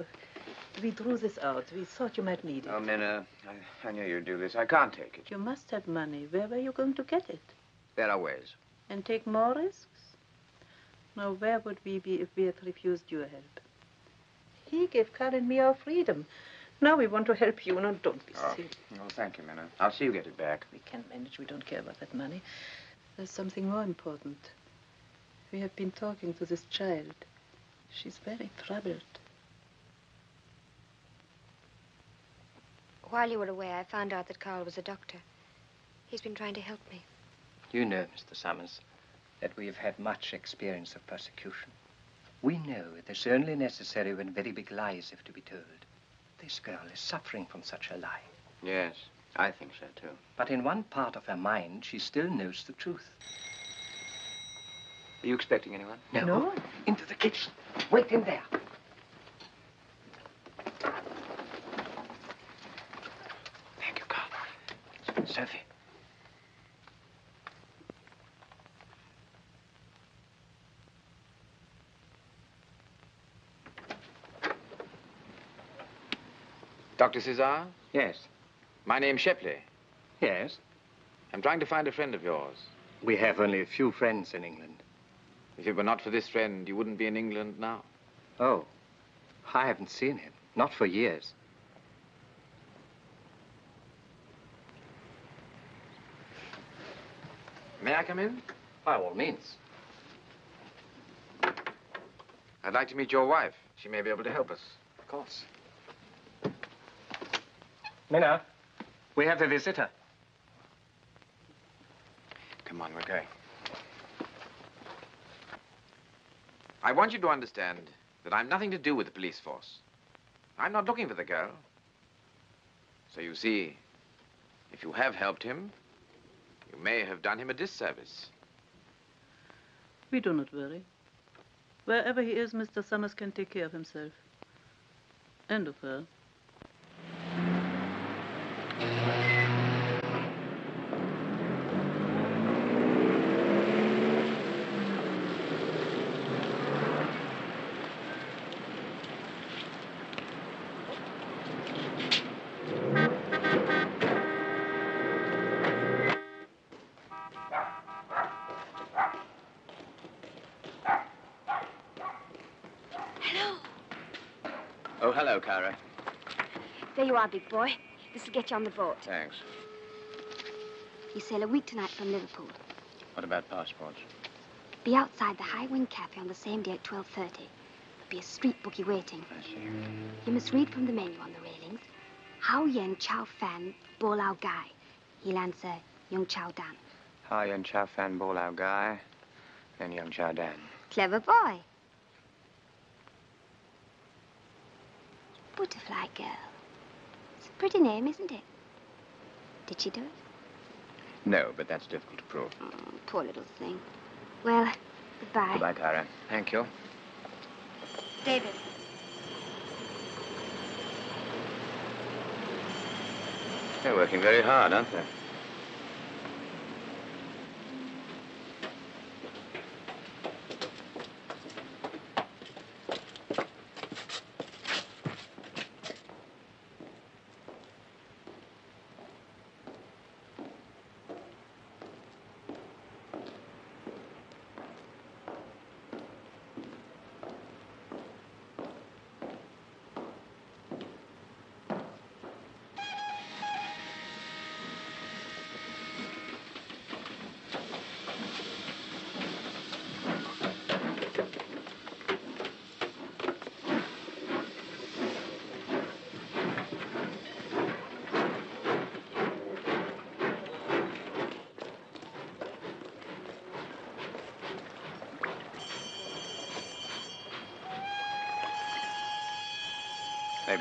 we drew this out. We thought you might need it. Oh, Minna, I, I knew you'd do this. I can't take it. You must have money. Where were you going to get it? There are ways. And take more risks? Now, where would we be if we had refused your help? He gave Carl and me our freedom. Now we want to help you. Now, don't be Oh, silly. oh, thank you, Minna. I'll see you get it back. We can manage. We don't care about that money. There's something more important. We have been talking to this child. She's very troubled. While you were away, I found out that Carl was a doctor. He's been trying to help me. You know, Mr. Somers, that we have had much experience of persecution. We know it is only necessary when very big lies have to be told. This girl is suffering from such a lie. Yes, I think so, too. But in one part of her mind, she still knows the truth. Are you expecting anyone? No. no. Into the kitchen. Wait in there. Thank you, Carl. Sophie. Dr. Cesar? Yes. My name's Shepley. Yes? I'm trying to find a friend of yours. We have only a few friends in England. If it were not for this friend, you wouldn't be in England now. Oh. I haven't seen him. Not for years. May I come in? By all means. I'd like to meet your wife. She may be able to help us. Of course. Minna, we have a visitor. Come on, we're going. I want you to understand that I'm nothing to do with the police force. I'm not looking for the girl. So you see, if you have helped him, you may have done him a disservice. We do not worry. Wherever he is, Mr. Somers can take care of himself. And of her. You are, big boy. This'll get you on the boat. Thanks. You sail a week tonight from Liverpool. What about passports? Be outside the High Wind Cafe on the same day at 12.30. There'll Be a street bookie waiting. I see. You must read from the menu on the railings. Hao Yen Chow Fan Bo Lao Gai. He'll answer Young Chow Dan. Hao and Chow Fan Bo Lao Guy, and young Chow Dan. Clever boy. Butterfly Girl. Pretty name, isn't it? Did she do it? No, but that's difficult to prove. Oh, poor little thing. Well, goodbye. Goodbye, Kyra. Thank you. David. They're working very hard, aren't they?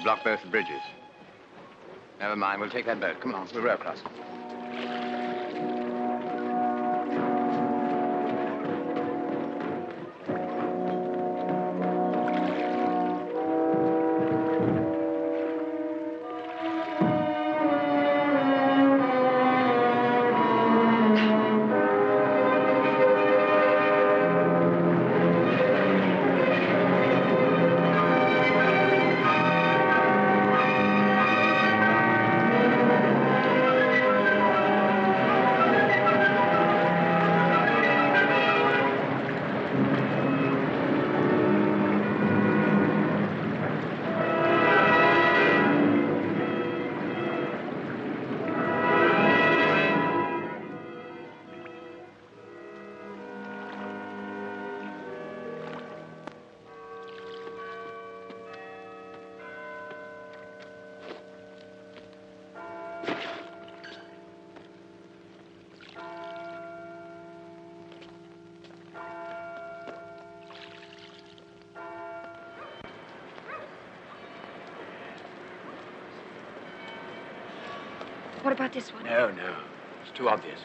Blocked both bridges. Never mind, we'll take that boat. Come on, we'll row across. What about this one? No, no. It's too obvious.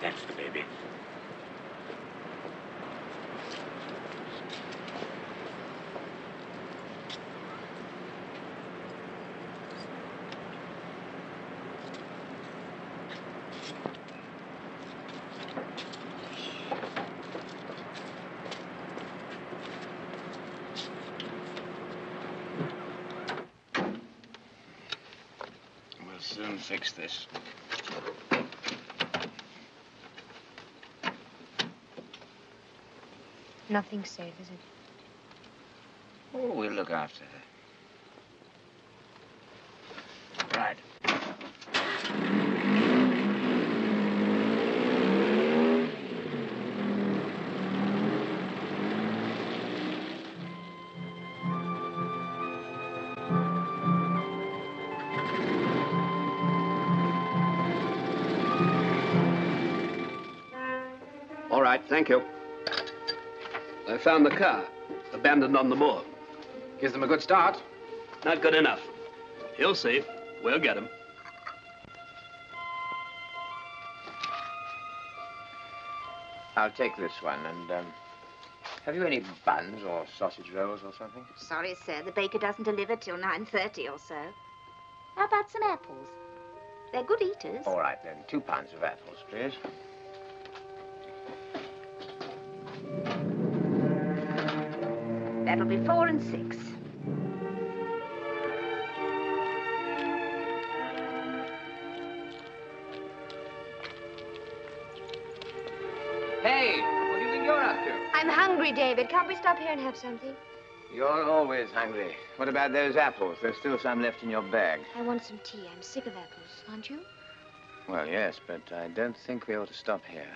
That's the baby. We'll soon fix this. Nothing's safe, is it? Oh, we'll look after her. Thank you. I found the car, abandoned on the moor. Gives them a good start. Not good enough. He'll see. We'll get him. I'll take this one, and, um, have you any buns or sausage rolls or something? Sorry, sir. The baker doesn't deliver till 9.30 or so. How about some apples? They're good eaters. All right, then. Two pounds of apples, please. That'll be four and six. Hey, what do you think you're up to? I'm hungry, David. Can't we stop here and have something? You're always hungry. What about those apples? There's still some left in your bag. I want some tea. I'm sick of apples, aren't you? Well, yes, but I don't think we ought to stop here.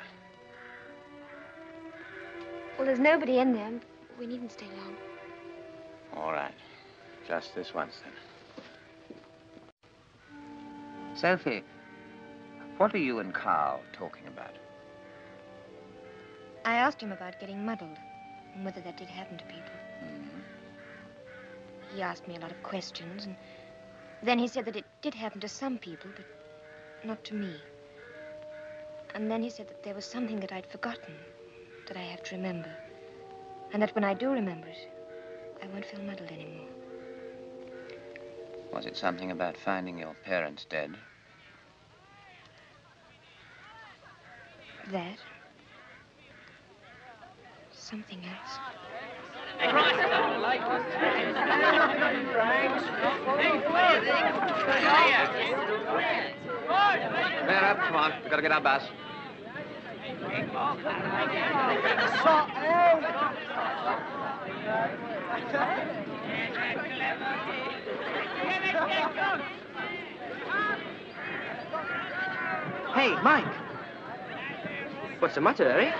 Well, there's nobody in there. We needn't stay long. All right. Just this once, then. Sophie, what are you and Carl talking about? I asked him about getting muddled and whether that did happen to people. Mm-hmm. He asked me a lot of questions, and then he said that it did happen to some people, but not to me. And then he said that there was something that I'd forgotten that I have to remember. And that when I do remember it, I won't feel muddled anymore. Was it something about finding your parents dead? That. Something else. Man up, come on. We've gotta get our bus. Hey, Mike. What's the matter, eh?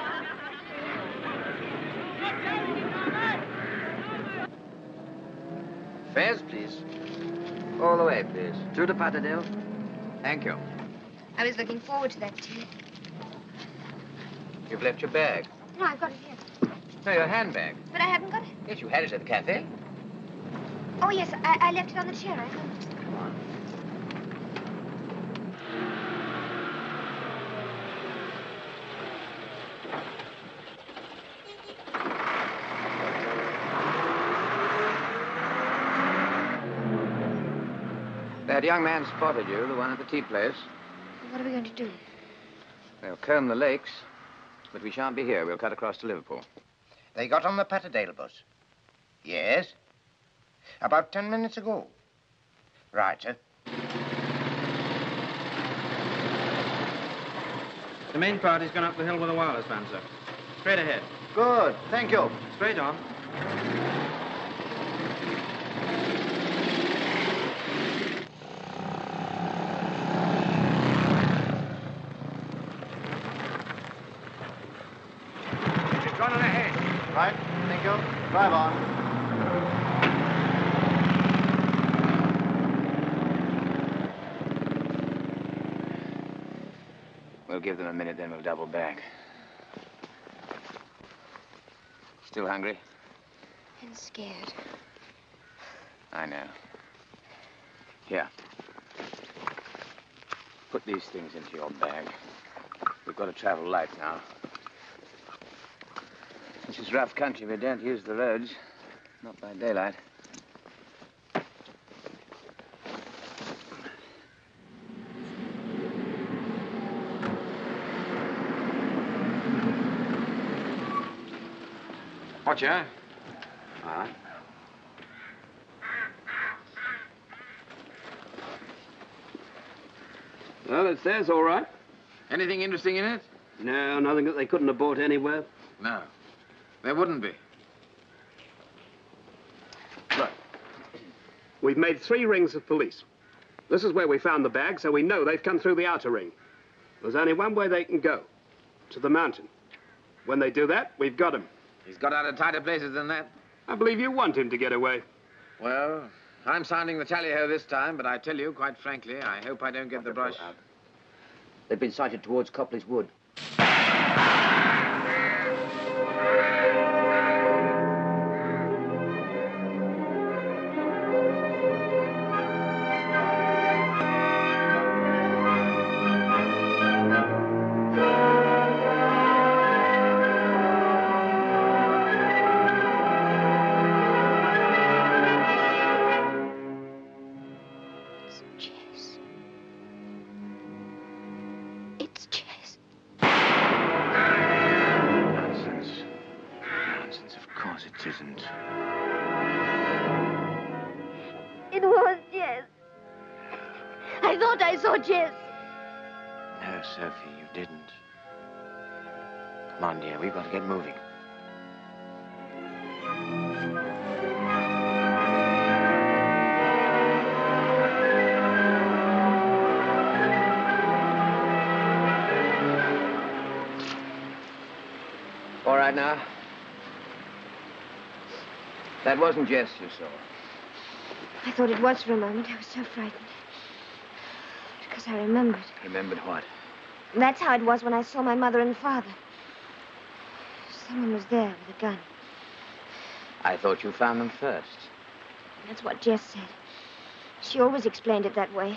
Fares, please. All the way, please. Through the Patterdale. Thank you. I was looking forward to that tea. You've left your bag. No, I've got it here. No, your handbag. But I haven't got it. Yes, you had it at the cafe. Oh, yes, I, I left it on the chair. I thought. That young man spotted you, the one at the tea place. What are we going to do? They'll comb the lakes, but we shan't be here. We'll cut across to Liverpool. They got on the Patterdale bus. Yes. About ten minutes ago. Right, sir. The main party's gone up the hill with a wireless van, sir. Straight ahead. Good. Thank you. Straight on. She's running ahead. Right. Thank you. Drive on. We'll give them a minute, then we'll double back. Still hungry? And scared. I know. Here. Put these things into your bag. We we've got to travel light now. This is rough country. We daren't use the roads. Not by daylight. Watch ya. All right. Well, it's theirs, all right. Anything interesting in it? No, nothing that they couldn't have bought anywhere. No. There wouldn't be. Look, we've made three rings of police. This is where we found the bag, so we know they've come through the outer ring. There's only one way they can go, to the mountain. When they do that, we've got him. He's got out of tighter places than that. I believe you want him to get away. Well, I'm sounding the tally-ho this time, but I tell you, quite frankly, I hope I don't get the brush. They've been sighted towards Copley's Wood. That wasn't Jess you saw. I thought it was for a moment. I was so frightened. Because I remembered. Remembered what? That's how it was when I saw my mother and father. Someone was there with a gun. I thought you found them first. That's what Jess said. She always explained it that way.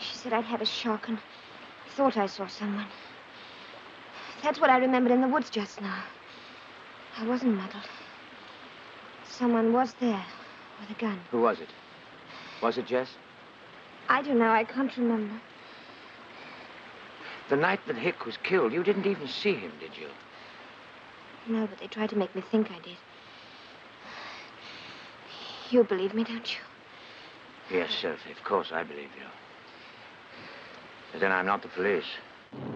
She said I'd have a shock and thought I saw someone. That's what I remembered in the woods just now. I wasn't muddled. Someone was there with a gun. Who was it? Was it Jess? I don't know. I can't remember. The night that Hick was killed, you didn't even see him, did you? No, but they tried to make me think I did. You believe me, don't you? Yes, Sophie, of course I believe you. But then I'm not the police.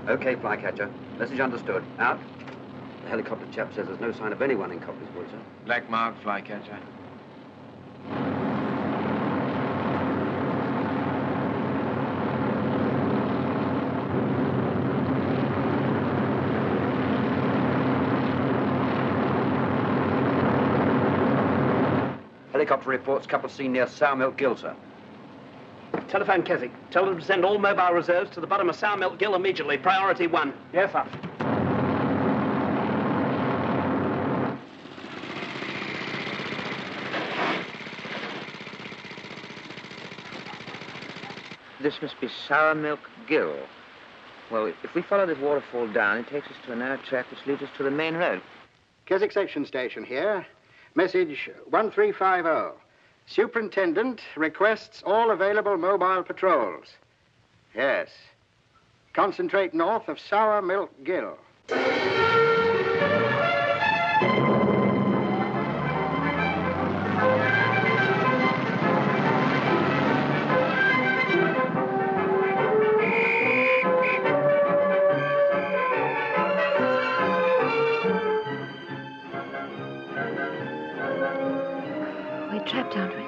Okay, Flycatcher. Message understood. Out. The helicopter chap says there's no sign of anyone in Copley's Wood, sir. Black mark, flycatcher. Helicopter reports couple seen near Sour Milk Gill, sir. Telephone Keswick. Tell them to send all mobile reserves to the bottom of Sour Milk Gill immediately. Priority one. Yes, sir. This must be Sour Milk Gill. Well, if we follow this waterfall down, it takes us to a narrow track which leads us to the main road. Keswick Section Station here. Message 1350. Superintendent requests all available mobile patrols. Yes. Concentrate north of Sour Milk Gill. We're trapped, aren't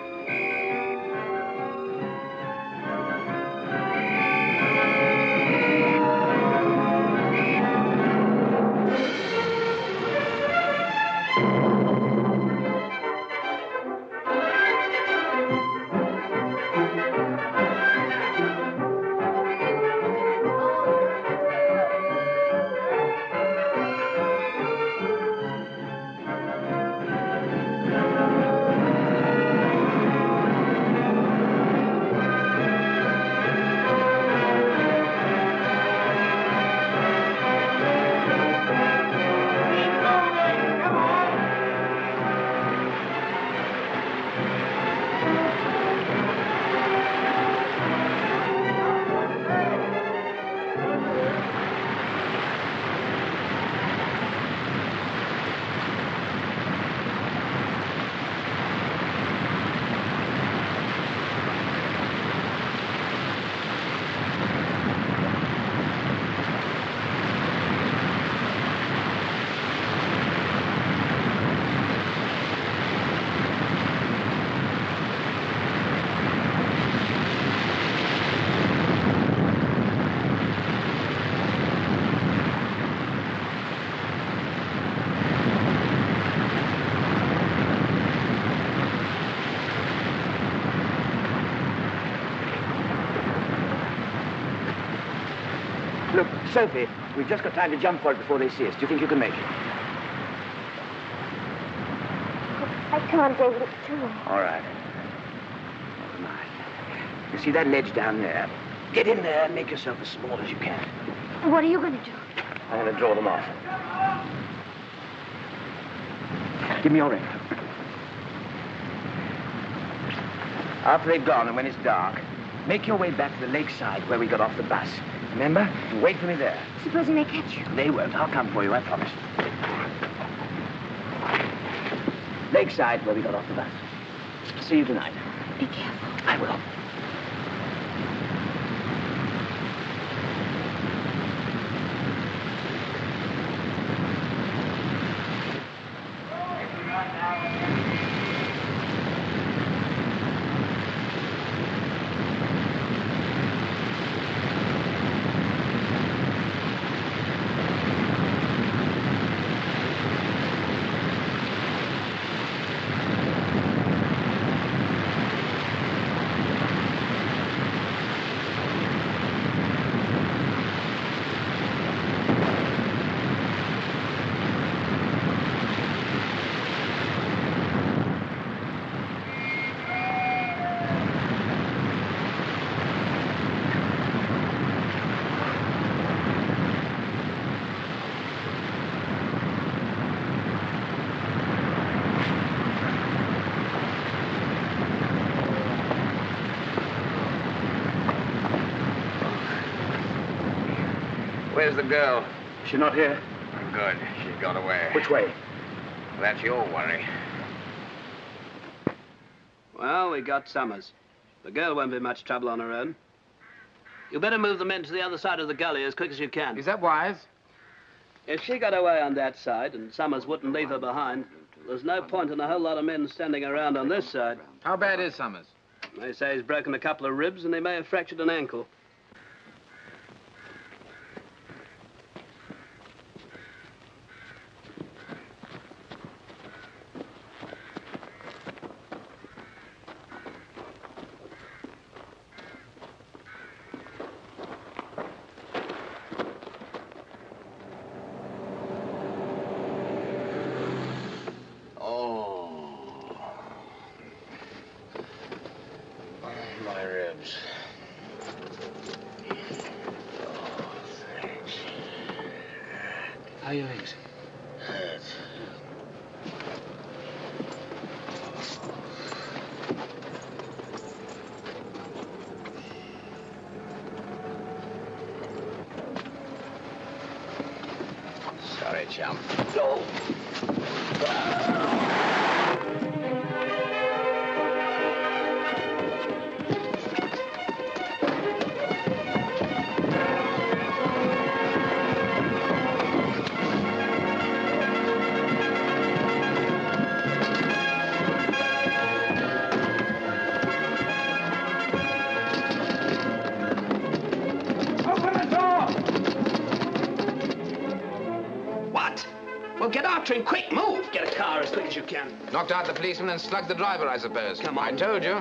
Sophie, we've just got time to jump for it before they see us. Do you think you can make it? I can't, David. It's too long. All right. Never mind. You see that ledge down there? Get in there and make yourself as small as you can. What are you going to do? I'm going to draw them off. Give me your ring. After they've gone and when it's dark, make your way back to the lakeside where we got off the bus. Remember? Wait for me there. Supposing they catch you. They won't. I'll come for you, I promise. Lakeside where we got off the bus. See you tonight. Be careful. I will. Where's the girl? She's not here. Good. She got away. Which way? That's your worry. Well, we got Somers. The girl won't be much trouble on her own. You better move the men to the other side of the gully as quick as you can. Is that wise? If she got away on that side and Somers wouldn't leave her behind, there's no point in a whole lot of men standing around on this side. How bad is Somers? They say he's broken a couple of ribs and he may have fractured an ankle. Knocked out the policeman and slugged the driver, I suppose. Come on. I told you.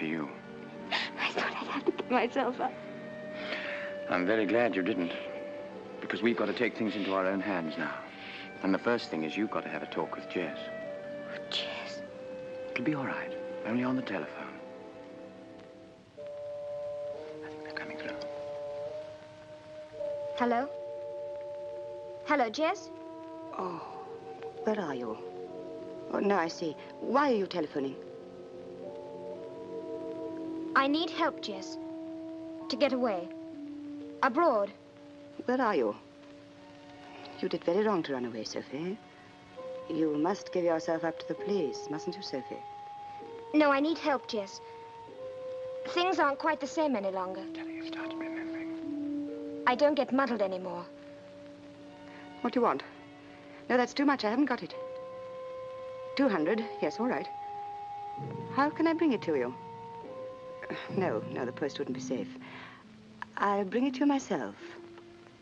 For you. I thought I'd have to give myself up. I'm very glad you didn't. Because we've got to take things into our own hands now. And the first thing is you've got to have a talk with Jess. Jess? It'll be all right. Only on the telephone. I think they're coming through. Hello? Hello, Jess? Oh, where are you? Oh, now I see. Why are you telephoning? I need help, Jess. To get away. Abroad. Where are you? You did very wrong to run away, Sophie. You must give yourself up to the police, mustn't you, Sophie? No, I need help, Jess. Things aren't quite the same any longer. I don't get muddled anymore. What do you want? No, that's too much. I haven't got it. 200. Yes, all right. How can I bring it to you? No, no, the post wouldn't be safe. I'll bring it to you myself.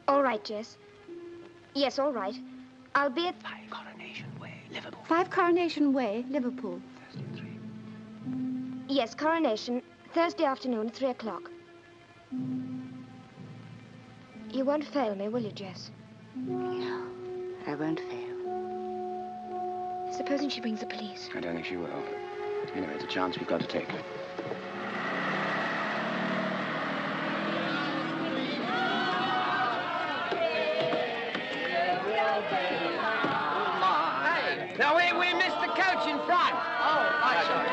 All right, Jess. Yes, all right. I'll be at... Five Coronation Way, Liverpool. 5 Coronation Way, Liverpool. Thursday, three. Yes, coronation, Thursday afternoon, 3 o'clock. You won't fail me, will you, Jess? No, I won't fail. Supposing she brings the police. I don't think she will. Anyway, it's a chance we've got to take. Hey, now we, we missed the coach in front. Oh, right, sorry.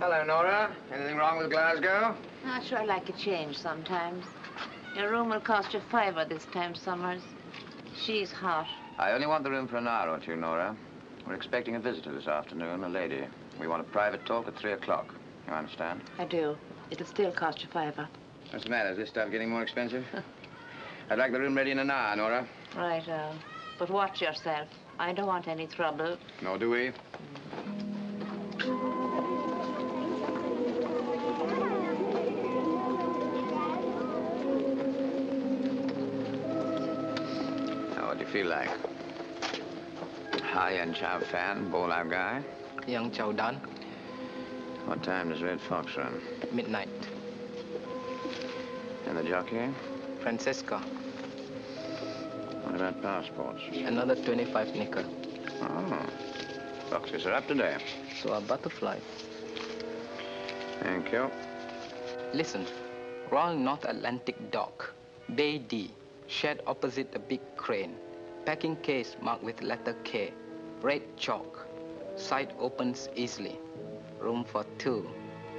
Hello, Nora. Anything wrong with Glasgow? I sure like a change sometimes. Your room will cost you fiver this time, Somers. She's hot. I only want the room for an hour or two, Nora. We're expecting a visitor this afternoon, a lady. We want a private talk at 3 o'clock. You understand? I do. It'll still cost you fiver. What's the matter? Is this stuff getting more expensive? *laughs* I'd like the room ready in an hour, Nora. Right, uh, but watch yourself. I don't want any trouble. No, do we? Now, what you feel like? High-end chow fan, bowl-out guy? Young Chow Dan, What time does Red Fox run? midnight. And the jockey? Francesca, What about passports? another 25 nickel. Oh. Boxes are up today. So a butterfly. Thank you. Listen, Royal North Atlantic Dock, Bay D, shed opposite the big crane. Packing case marked with letter K, red chalk. Side opens easily. Room for two.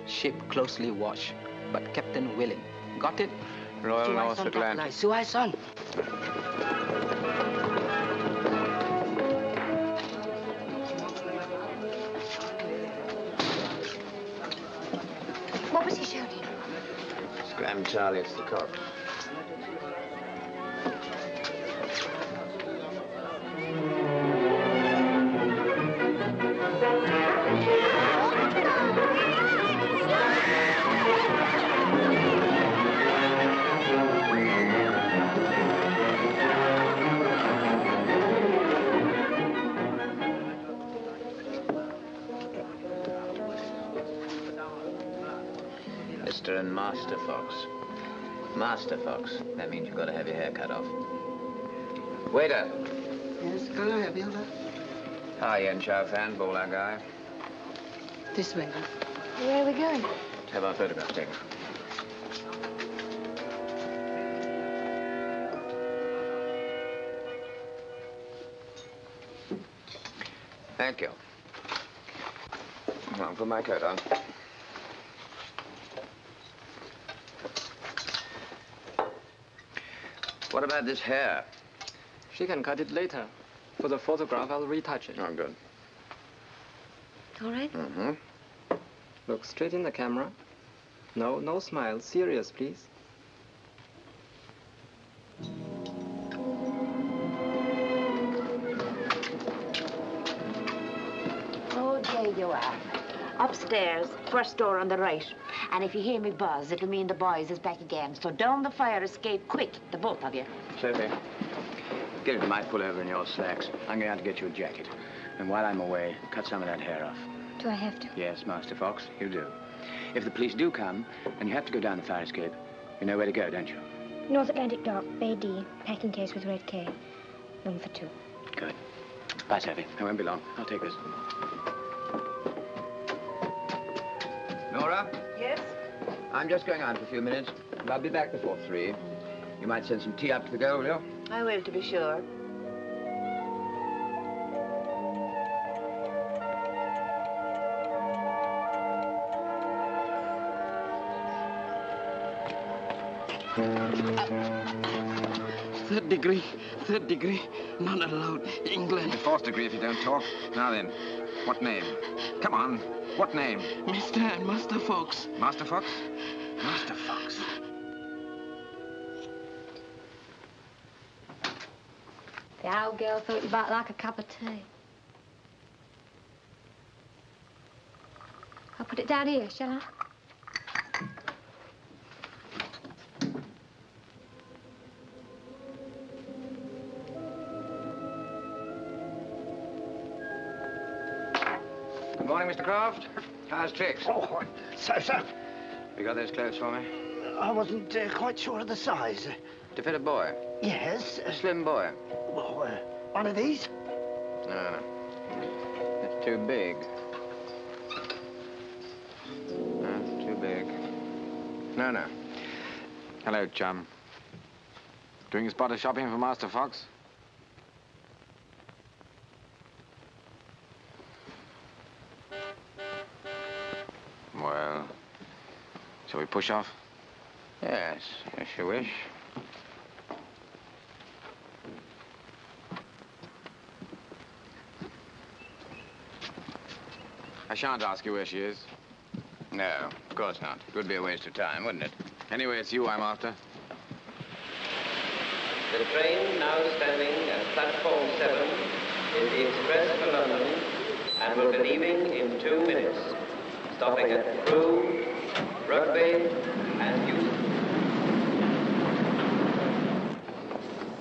Ship closely watched, but captain willing. Got it? Royal North Atlantic. Suai-son. What was he shouting? Scram Charlie, it's the cock. Master Fox. Master Fox. That means you've got to have your hair cut off. Waiter. Yes, can I have you? Hi, Yen Chow Fan, bowler guy. This way. Where are we going? Let's have our photographs taken. Thank you. I'll put my coat on. About this hair? She can cut it later. For the photograph, I'll retouch it. Oh, good. All right. Mm-hmm. Look straight in the camera. No, no smile. Serious, please. Oh, there you are. Upstairs, first door on the right. And if you hear me buzz, it'll mean the boys is back again. So down the fire escape quick, the both of you. Sophie, get into my pullover and your slacks. I'm going out to get you a jacket. And while I'm away, cut some of that hair off. Do I have to? Yes, Master Fox, you do. If the police do come, and you have to go down the fire escape, you know where to go, don't you? North Atlantic Dock, Bay D, packing case with red K. Room for two. Good. Bye, Sophie. I won't be long. I'll take this. Nora, Yes? I'm just going out for a few minutes, but I'll be back before three. You might send some tea up to the girl, will you? I will, to be sure. Third degree. Third degree. Not allowed. England. Fourth degree if you don't talk. Now then, what name? Come on. What name? Mr. and Master Fox. Master Fox? Master Fox. The old girl thought you might like a cup of tea. I'll put it down here, shall I? Morning, Mr. Croft. How's tricks? Oh, so, so. You got those clothes for me? I wasn't uh, quite sure of the size. To fit a boy? Yes. A slim boy? Well, uh, one of these? No, no. It's too big. No, it's too big. No, no. Hello, chum. Doing a spot of shopping for Master Fox? Well, shall we push off? Yes, yes, you wish. I shan't ask you where she is. No, of course not. It would be a waste of time, wouldn't it? Anyway, it's you I'm after. The train now standing at platform 7 is the express for London and will be leaving in two minutes, stopping at Crewe, Rugby, and Euston.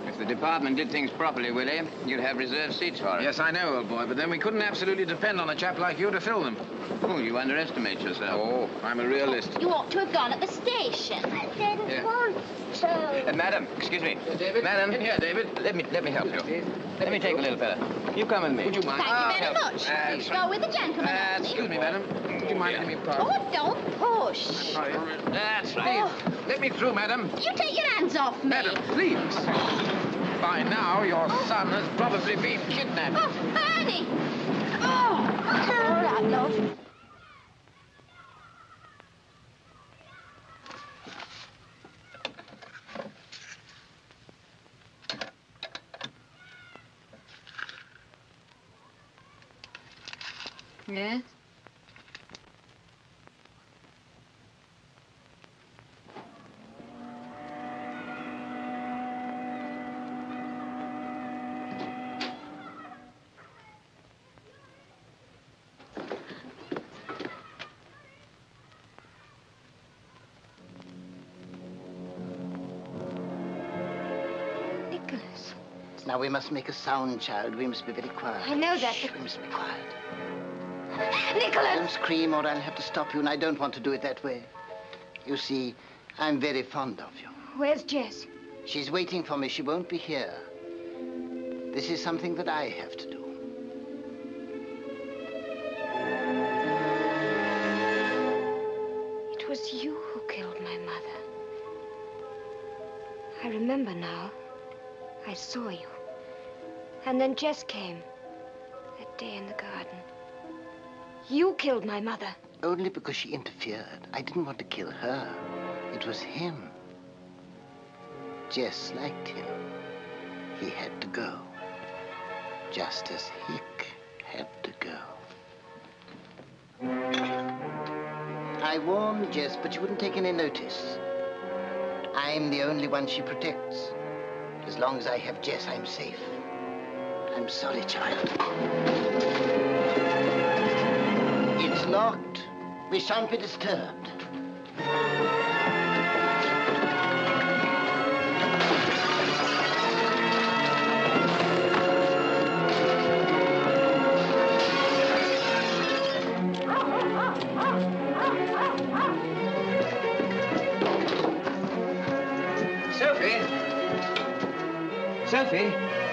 If the department did things properly, Willy, you'd have reserved seats for us. Yes, I know, old boy, but then we couldn't absolutely depend on a chap like you to fill them. Oh, you underestimate yourself. Oh, I'm a realist. You ought to have gone at the station. I didn't Yeah. want to. Uh, madam, excuse me. David? Madam. In here, David. Let me, let me help you. Let me take the little fella. You come with me. Would you mind? Thank you very much. Please go with the gentleman. Uh, Excuse me, madam. Would you mind letting me pass? Oh, don't push. That's right. Oh. Let me through, madam. You take your hands off me. Madam, please. By now, your oh. son has probably been kidnapped. Oh, Ernie. Oh, all right, love. Yes? Now we must make a sound, child. We must be very quiet. I know that, Shh, we must be quiet. Nicholas! Don't scream or I'll have to stop you, and I don't want to do it that way. You see, I'm very fond of you. Where's Jess? She's waiting for me. She won't be here. This is something that I have to do. It was you who killed my mother. I remember now. I saw you. And then Jess came. That day in the garden. You killed my mother. Only because she interfered. I didn't want to kill her. It was him. Jess liked him. He had to go. Just as Hick had to go. I warned Jess, but she wouldn't take any notice. I'm the only one she protects. As long as I have Jess, I'm safe. I'm sorry, child. It's locked. We shan't be disturbed. Sophie? Sophie?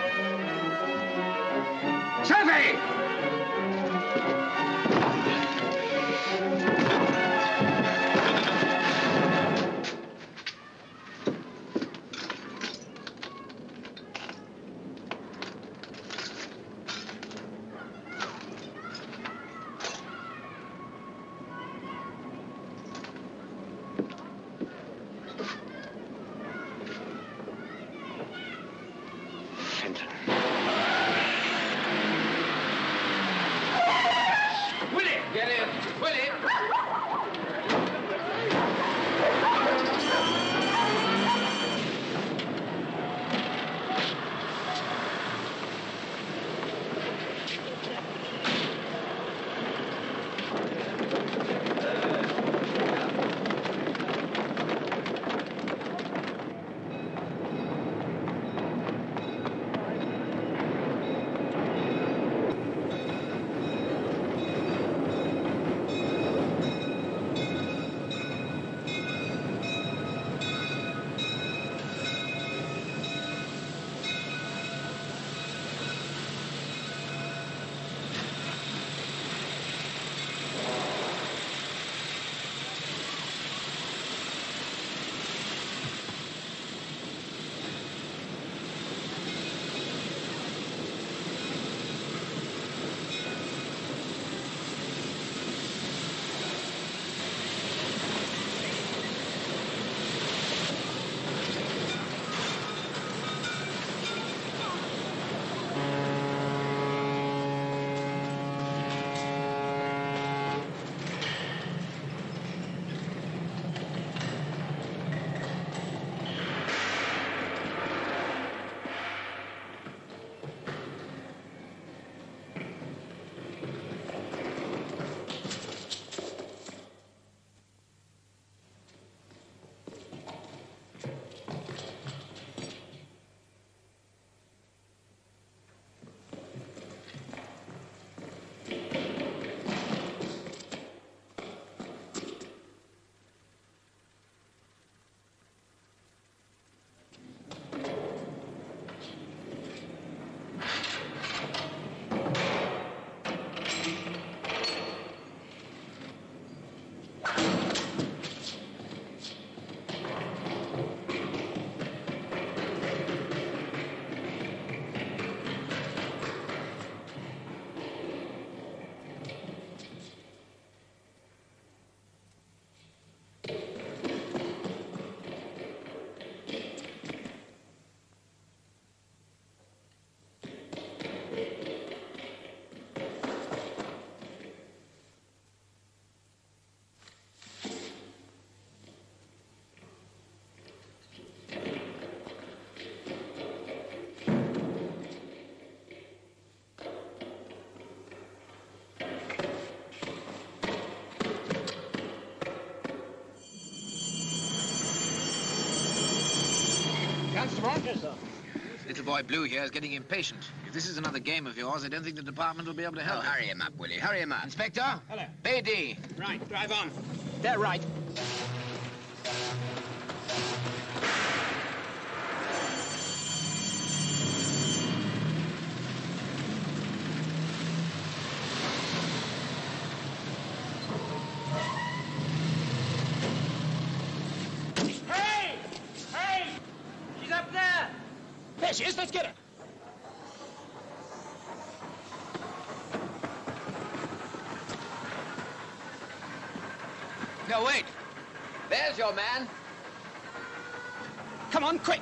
Boy Blue here is getting impatient. If this is another game of yours, I don't think the department will be able to help. Oh, hurry him up, Willy. Hurry him up. Inspector? Hello. BD. Right, drive on. They're right. Is. Let's get her. No, wait. There's your man. Come on, quick.